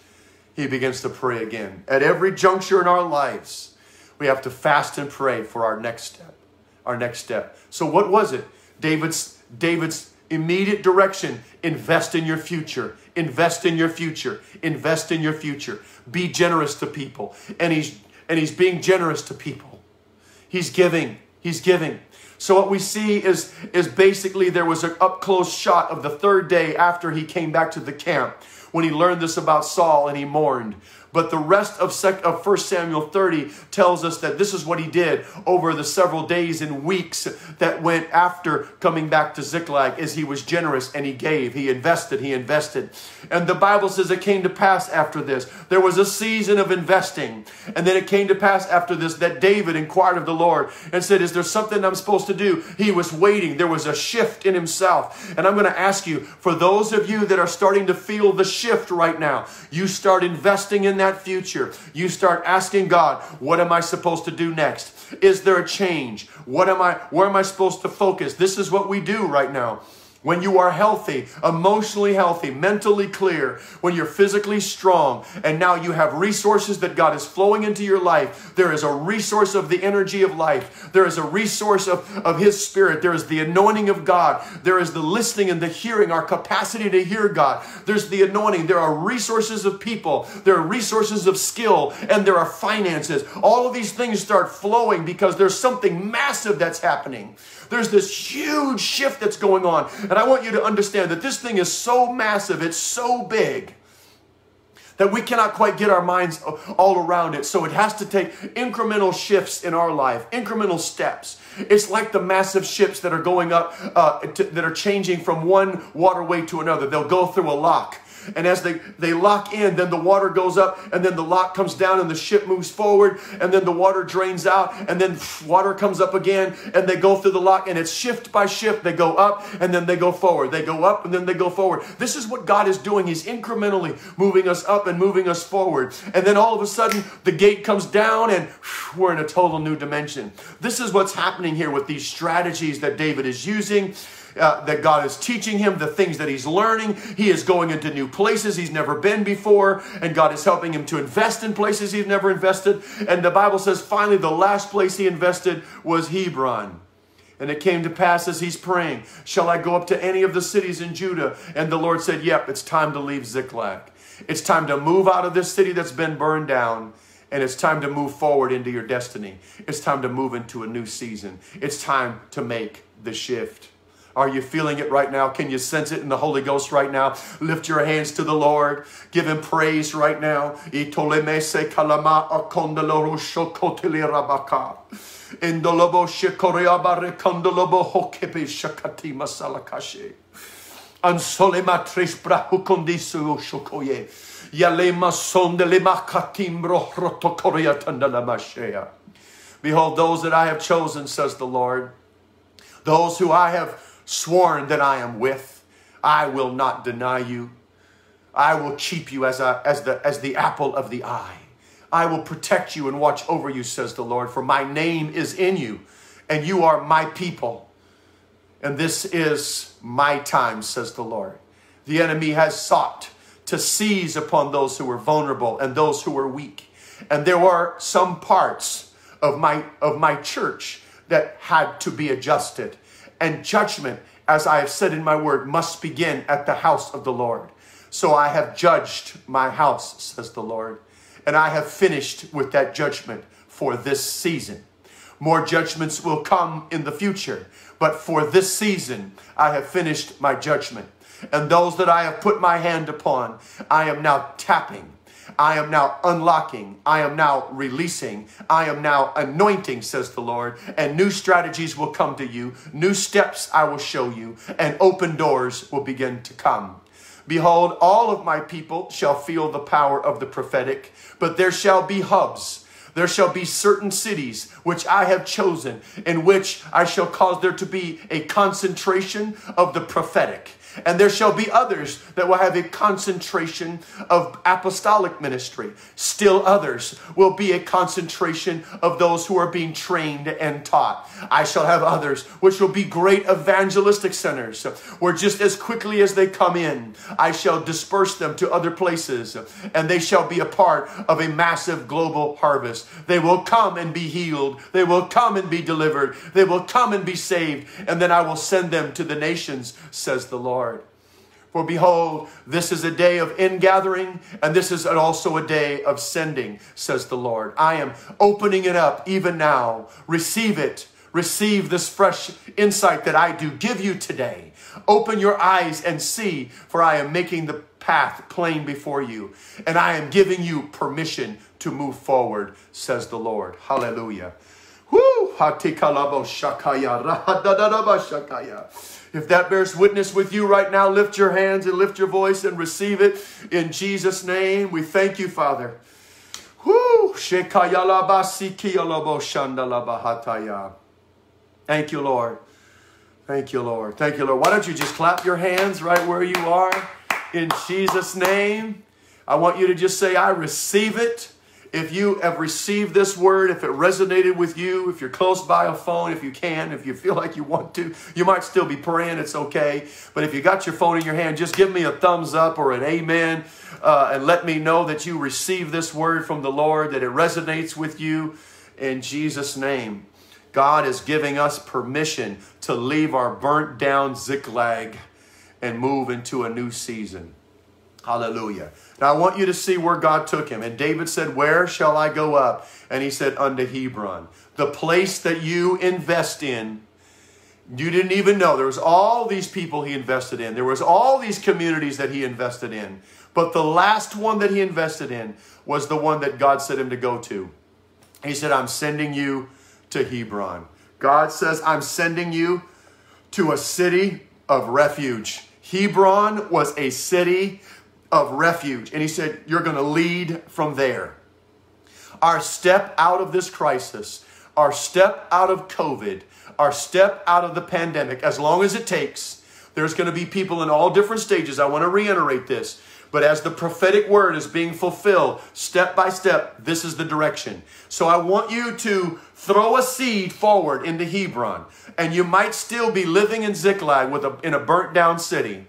He begins to pray again. At every juncture in our lives, we have to fast and pray for our next step. Our next step. So what was it? David's David's immediate direction, invest in your future. Invest in your future. Invest in your future. Be generous to people. And he's and he's being generous to people. He's giving. He's giving. So what we see is, is basically there was an up close shot of the third day after he came back to the camp when he learned this about Saul and he mourned. But the rest of, sec- of 1 Samuel 30 tells us that this is what he did over the several days and weeks that went after coming back to Ziklag as he was generous and he gave, he invested, he invested. And the Bible says it came to pass after this. There was a season of investing. And then it came to pass after this that David inquired of the Lord and said, Is there something I'm supposed to do? He was waiting. There was a shift in himself. And I'm going to ask you, for those of you that are starting to feel the shift right now, you start investing in that future, you start asking God, what am I supposed to do next? Is there a change? What am I where am I supposed to focus? This is what we do right now. When you are healthy, emotionally healthy, mentally clear, when you're physically strong, and now you have resources that God is flowing into your life, there is a resource of the energy of life. There is a resource of, of His Spirit. There is the anointing of God. There is the listening and the hearing, our capacity to hear God. There's the anointing. There are resources of people. There are resources of skill, and there are finances. All of these things start flowing because there's something massive that's happening. There's this huge shift that's going on. And I want you to understand that this thing is so massive, it's so big that we cannot quite get our minds all around it. So it has to take incremental shifts in our life, incremental steps. It's like the massive ships that are going up, uh, to, that are changing from one waterway to another. They'll go through a lock. And as they, they lock in, then the water goes up, and then the lock comes down, and the ship moves forward, and then the water drains out, and then water comes up again, and they go through the lock, and it's shift by shift. They go up, and then they go forward. They go up, and then they go forward. This is what God is doing. He's incrementally moving us up and moving us forward. And then all of a sudden, the gate comes down, and we're in a total new dimension. This is what's happening here with these strategies that David is using uh, that God is teaching him, the things that he's learning. He is going into new places he's never been before, and God is helping him to invest in places he's never invested. And the Bible says finally the last place he invested was Hebron. And it came to pass as he's praying, Shall I go up to any of the cities in Judah? And the Lord said, Yep, it's time to leave Ziklag. It's time to move out of this city that's been burned down. And it's time to move forward into your destiny. It's time to move into a new season. It's time to make the shift. Are you feeling it right now? Can you sense it in the Holy Ghost right now? Lift your hands to the Lord. Give him praise right now. Behold, those that I have chosen, says the Lord, those who I have sworn that I am with. I will not deny you. I will keep you as, a, as, the, as the apple of the eye. I will protect you and watch over you, says the Lord, for my name is in you, and you are my people. And this is my time, says the Lord. The enemy has sought to seize upon those who were vulnerable and those who were weak. And there were some parts of my, of my church that had to be adjusted and judgment, as I have said in my word, must begin at the house of the Lord. So I have judged my house, says the Lord, and I have finished with that judgment for this season. More judgments will come in the future, but for this season, I have finished my judgment. And those that I have put my hand upon, I am now tapping I am now unlocking. I am now releasing. I am now anointing, says the Lord. And new strategies will come to you. New steps I will show you. And open doors will begin to come. Behold, all of my people shall feel the power of the prophetic, but there shall be hubs There shall be certain cities which I have chosen, in which I shall cause there to be a concentration of the prophetic and there shall be others that will have a concentration of apostolic ministry. Still others will be a concentration of those who are being trained and taught. I shall have others which will be great evangelistic centers, where just as quickly as they come in, I shall disperse them to other places, and they shall be a part of a massive global harvest. They will come and be healed. They will come and be delivered. They will come and be saved, and then I will send them to the nations, says the Lord. For behold, this is a day of ingathering, and this is also a day of sending, says the Lord. I am opening it up even now. Receive it. Receive this fresh insight that I do give you today. Open your eyes and see, for I am making the path plain before you, and I am giving you permission to move forward, says the Lord. Hallelujah. Woo! If that bears witness with you right now, lift your hands and lift your voice and receive it in Jesus' name. We thank you, Father. Thank you, Lord. Thank you, Lord. Thank you, Lord. Why don't you just clap your hands right where you are in Jesus' name? I want you to just say, I receive it. If you have received this word, if it resonated with you, if you're close by a phone, if you can, if you feel like you want to, you might still be praying, it's okay. But if you got your phone in your hand, just give me a thumbs up or an amen uh, and let me know that you received this word from the Lord, that it resonates with you in Jesus' name. God is giving us permission to leave our burnt down Ziklag and move into a new season. Hallelujah. Now I want you to see where God took him. And David said, Where shall I go up? And he said, Unto Hebron. The place that you invest in, you didn't even know. There was all these people he invested in. There was all these communities that he invested in. But the last one that he invested in was the one that God said him to go to. He said, I'm sending you to Hebron. God says, I'm sending you to a city of refuge. Hebron was a city of refuge. And he said, You're going to lead from there. Our step out of this crisis, our step out of COVID, our step out of the pandemic, as long as it takes, there's going to be people in all different stages. I want to reiterate this. But as the prophetic word is being fulfilled, step by step, this is the direction. So I want you to throw a seed forward into Hebron. And you might still be living in Ziklag with a, in a burnt down city.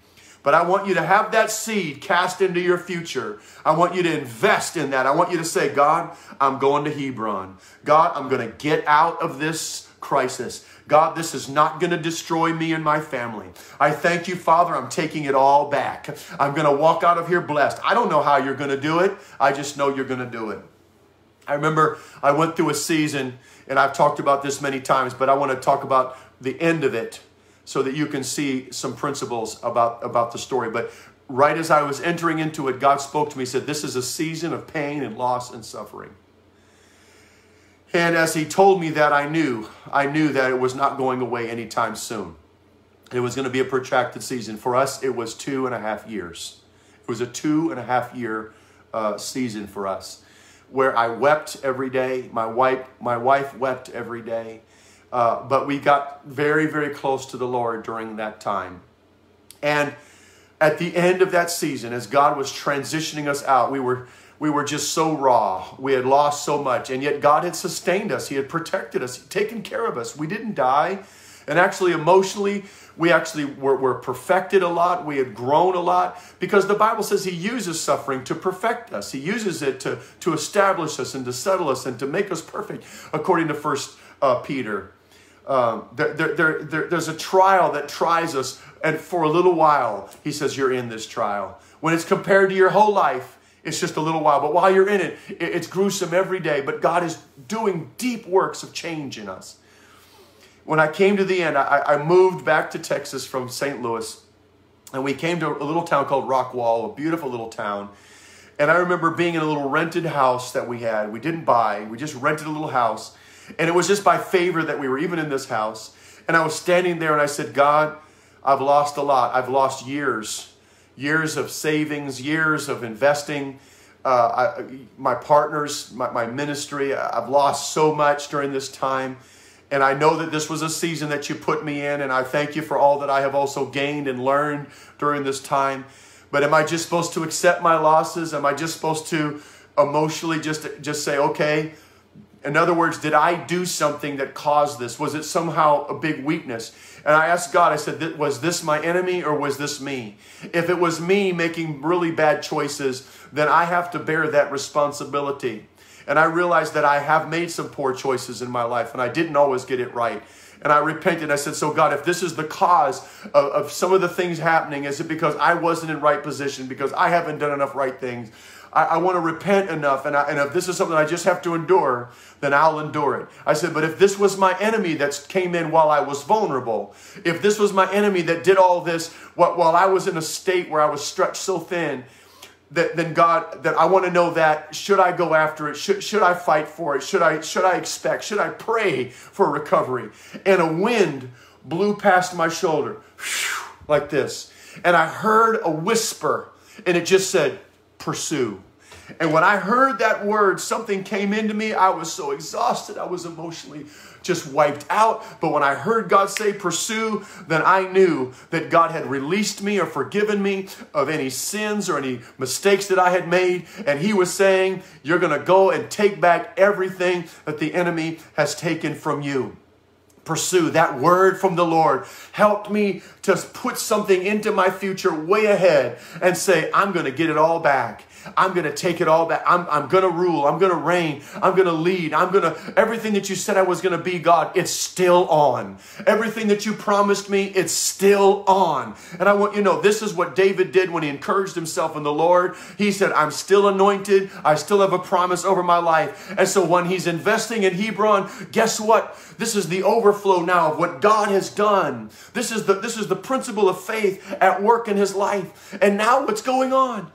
But I want you to have that seed cast into your future. I want you to invest in that. I want you to say, God, I'm going to Hebron. God, I'm going to get out of this crisis. God, this is not going to destroy me and my family. I thank you, Father. I'm taking it all back. I'm going to walk out of here blessed. I don't know how you're going to do it. I just know you're going to do it. I remember I went through a season, and I've talked about this many times, but I want to talk about the end of it so that you can see some principles about, about the story. But right as I was entering into it, God spoke to me, said, This is a season of pain and loss and suffering. And as he told me that, I knew, I knew that it was not going away anytime soon. It was going to be a protracted season. For us, it was two and a half years. It was a two and a half year uh, season for us where I wept every day. My wife, my wife wept every day. Uh, but we got very, very close to the Lord during that time. And at the end of that season, as God was transitioning us out, we were we were just so raw. We had lost so much, and yet God had sustained us. He had protected us, taken care of us. We didn't die. And actually, emotionally, we actually were, were, perfected a lot. We had grown a lot because the Bible says He uses suffering to perfect us. He uses it to, to establish us and to settle us and to make us perfect, according to First uh, Peter um, there, there, there, there's a trial that tries us, and for a little while, he says, You're in this trial. When it's compared to your whole life, it's just a little while. But while you're in it, it's gruesome every day. But God is doing deep works of change in us. When I came to the end, I, I moved back to Texas from St. Louis, and we came to a little town called Rockwall, a beautiful little town. And I remember being in a little rented house that we had. We didn't buy, we just rented a little house. And it was just by favor that we were even in this house. And I was standing there and I said, God, I've lost a lot. I've lost years, years of savings, years of investing. uh, I, my partners, my, my ministry. I've lost so much during this time. And I know that this was a season that you put me in, and I thank you for all that I have also gained and learned during this time. But am I just supposed to accept my losses? Am I just supposed to emotionally just, just say, okay? In other words, did I do something that caused this? Was it somehow a big weakness? And I asked God, I said, was this my enemy or was this me? If it was me making really bad choices, then I have to bear that responsibility. And I realized that I have made some poor choices in my life and I didn't always get it right. And I repented. I said, So, God, if this is the cause of, of some of the things happening, is it because I wasn't in right position, because I haven't done enough right things? I, I want to repent enough. And, I, and if this is something I just have to endure, then I'll endure it. I said, But if this was my enemy that came in while I was vulnerable, if this was my enemy that did all this while I was in a state where I was stretched so thin, that then God that I want to know that should I go after it should, should I fight for it should I should I expect should I pray for recovery and a wind blew past my shoulder like this and I heard a whisper and it just said pursue and when I heard that word something came into me I was so exhausted I was emotionally just wiped out. But when I heard God say pursue, then I knew that God had released me or forgiven me of any sins or any mistakes that I had made. And He was saying, You're going to go and take back everything that the enemy has taken from you pursue. That word from the Lord helped me to put something into my future way ahead and say, I'm going to get it all back. I'm going to take it all back. I'm, I'm going to rule. I'm going to reign. I'm going to lead. I'm going to, everything that you said I was going to be, God, it's still on. Everything that you promised me, it's still on. And I want you to know this is what David did when he encouraged himself in the Lord. He said, I'm still anointed. I still have a promise over my life. And so when he's investing in Hebron, guess what? This is the overflow now of what God has done. This is the, this is the principle of faith at work in his life. And now what's going on?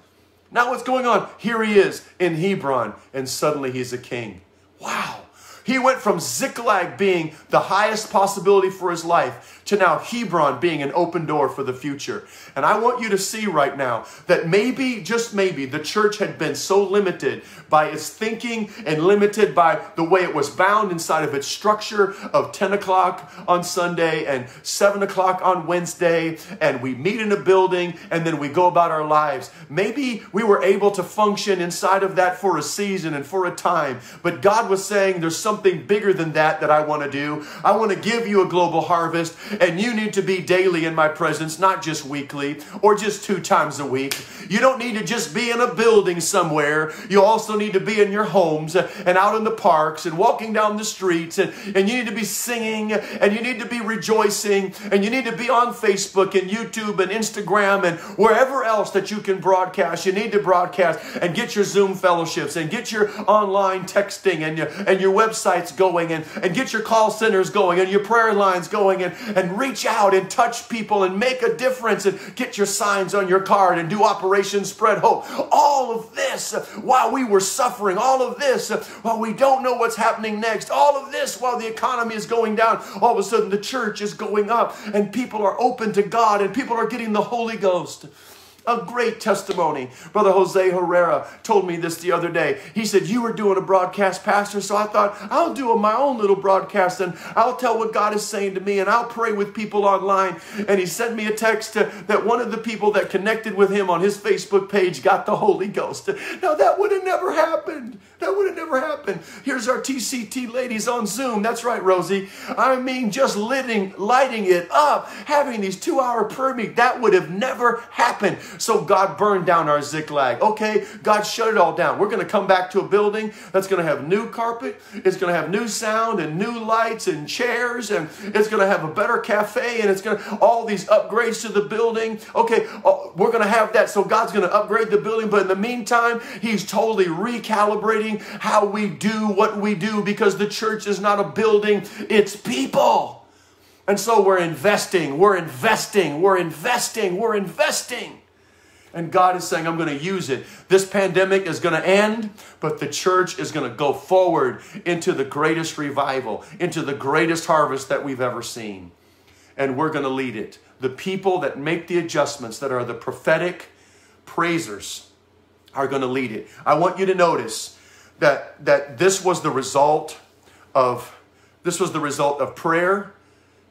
Now what's going on? Here he is in Hebron, and suddenly he's a king. Wow. He went from Ziklag being the highest possibility for his life to now Hebron being an open door for the future. And I want you to see right now that maybe, just maybe, the church had been so limited by its thinking and limited by the way it was bound inside of its structure of 10 o'clock on Sunday and 7 o'clock on Wednesday, and we meet in a building and then we go about our lives. Maybe we were able to function inside of that for a season and for a time, but God was saying there's something bigger than that that I want to do. I want to give you a global harvest, and you need to be daily in my presence, not just weekly or just two times a week. You don't need to just be in a building somewhere. You also need to be in your homes and out in the parks and walking down the streets. And, and you need to be singing and you need to be rejoicing and you need to be on Facebook and YouTube and Instagram and wherever else that you can broadcast. You need to broadcast and get your Zoom fellowships and get your online texting and your, and your websites going and, and get your call centers going and your prayer lines going and, and reach out and touch people and make a difference and get your signs on your card and do Operation Spread Hope. All of this while we were suffering, all of this while we don't know what's happening next, all of this while the economy is going down, all of a sudden the church is going up and people are open to God and people are getting the Holy Ghost. A great testimony. Brother Jose Herrera told me this the other day. He said, You were doing a broadcast, Pastor. So I thought, I'll do my own little broadcast and I'll tell what God is saying to me and I'll pray with people online. And he sent me a text to, that one of the people that connected with him on his Facebook page got the Holy Ghost. Now, that would have never happened. That would have never happened. Here's our TCT ladies on Zoom. That's right, Rosie. I mean, just lighting, lighting it up, having these two hour prayer meet, that would have never happened. So God burned down our Ziklag. Okay, God shut it all down. We're going to come back to a building that's going to have new carpet, it's going to have new sound and new lights and chairs, and it's going to have a better cafe, and it's going to all these upgrades to the building. Okay, oh, we're going to have that. So God's going to upgrade the building, but in the meantime, He's totally recalibrating how we do what we do because the church is not a building, it's people. And so we're investing, we're investing, we're investing, we're investing. And God is saying, I'm going to use it. This pandemic is going to end, but the church is going to go forward into the greatest revival, into the greatest harvest that we've ever seen. And we're going to lead it. The people that make the adjustments, that are the prophetic praisers, are going to lead it. I want you to notice that, that this was the result of this was the result of prayer.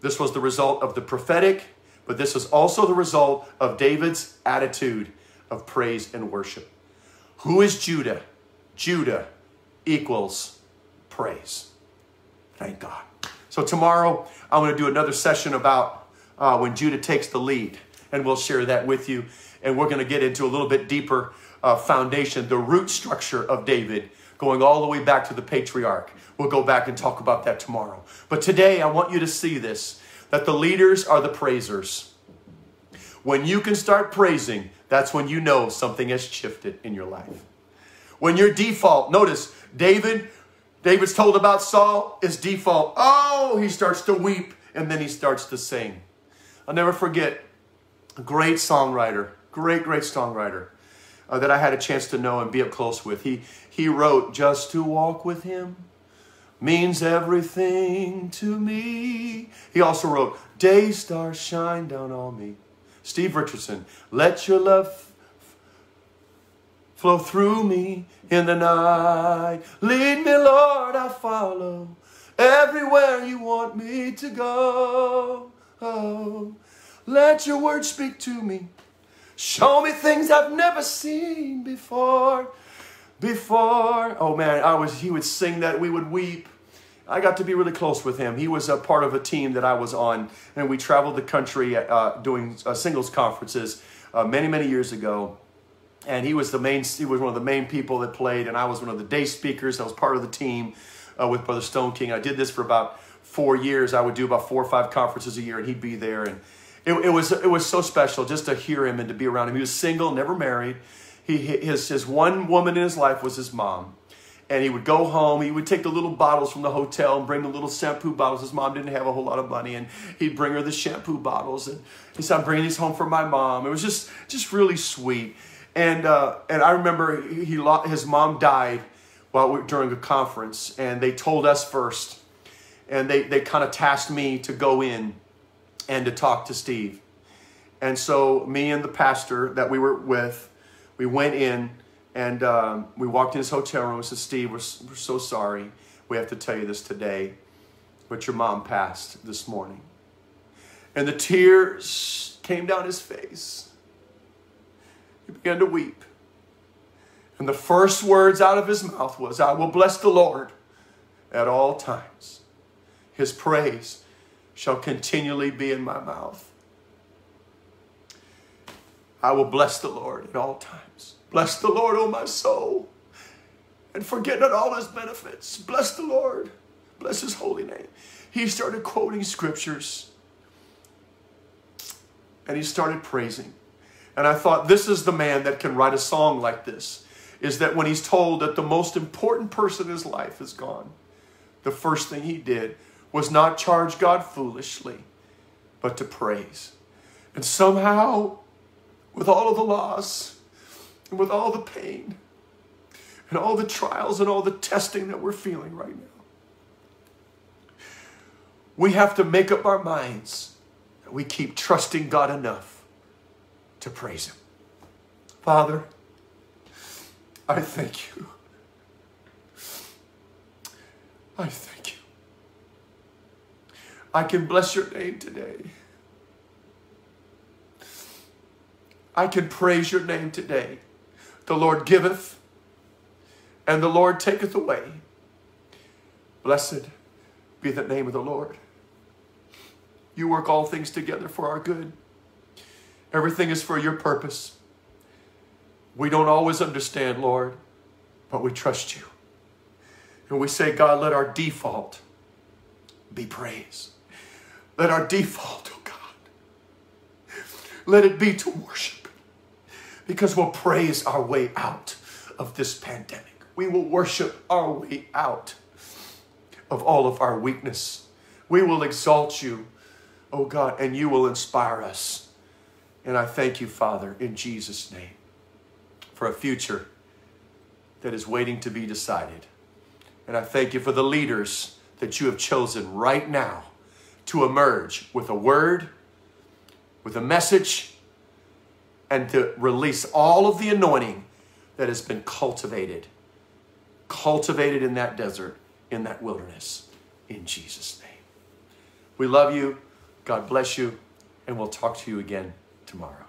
This was the result of the prophetic, but this is also the result of David's attitude of praise and worship. Who is Judah? Judah equals praise. Thank God. So tomorrow I'm going to do another session about uh, when Judah takes the lead, and we'll share that with you. And we're going to get into a little bit deeper uh, foundation, the root structure of David, going all the way back to the patriarch. We'll go back and talk about that tomorrow. But today I want you to see this that the leaders are the praisers. When you can start praising, that's when you know something has shifted in your life. When your default, notice David, David's told about Saul, his default, oh, he starts to weep and then he starts to sing. I'll never forget a great songwriter, great, great songwriter uh, that I had a chance to know and be up close with. He, he wrote, Just to walk with him means everything to me. He also wrote, Day stars shine down on me. Steve Richardson, let your love flow through me in the night. Lead me, Lord, I follow everywhere you want me to go. Oh, let your word speak to me. Show me things I've never seen before. Before, oh man, I was. He would sing that. We would weep. I got to be really close with him. He was a part of a team that I was on, and we traveled the country uh, doing uh, singles conferences uh, many, many years ago. And he was the main. He was one of the main people that played, and I was one of the day speakers. I was part of the team uh, with Brother Stone King. I did this for about four years. I would do about four or five conferences a year, and he'd be there. And it, it was it was so special just to hear him and to be around him. He was single, never married. He his his one woman in his life was his mom and he would go home. He would take the little bottles from the hotel and bring the little shampoo bottles. His mom didn't have a whole lot of money, and he'd bring her the shampoo bottles. And he said, "I'm bringing these home for my mom." It was just just really sweet. And uh, and I remember he his mom died while we, during a conference, and they told us first, and they they kind of tasked me to go in and to talk to Steve. And so me and the pastor that we were with, we went in and um, we walked in his hotel room and said, Steve, we're, we're so sorry. We have to tell you this today, but your mom passed this morning. And the tears came down his face. He began to weep. And the first words out of his mouth was, I will bless the Lord at all times. His praise shall continually be in my mouth. I will bless the Lord at all times. Bless the Lord, O my soul, and forget not all his benefits. Bless the Lord. Bless his holy name. He started quoting scriptures and he started praising. And I thought, this is the man that can write a song like this. Is that when he's told that the most important person in his life is gone, the first thing he did was not charge God foolishly, but to praise. And somehow, with all of the loss, and with all the pain and all the trials and all the testing that we're feeling right now. We have to make up our minds that we keep trusting God enough to praise Him. Father, I thank you. I thank you. I can bless your name today. I can praise your name today. The Lord giveth, and the Lord taketh away. Blessed be the name of the Lord. You work all things together for our good. Everything is for your purpose. We don't always understand, Lord, but we trust you. And we say, God, let our default be praise. Let our default, oh God, let it be to worship because we'll praise our way out of this pandemic. We will worship our way out of all of our weakness. We will exalt you, oh God, and you will inspire us. And I thank you, Father, in Jesus' name, for a future that is waiting to be decided. And I thank you for the leaders that you have chosen right now to emerge with a word, with a message, and to release all of the anointing that has been cultivated, cultivated in that desert, in that wilderness, in Jesus' name. We love you. God bless you. And we'll talk to you again tomorrow.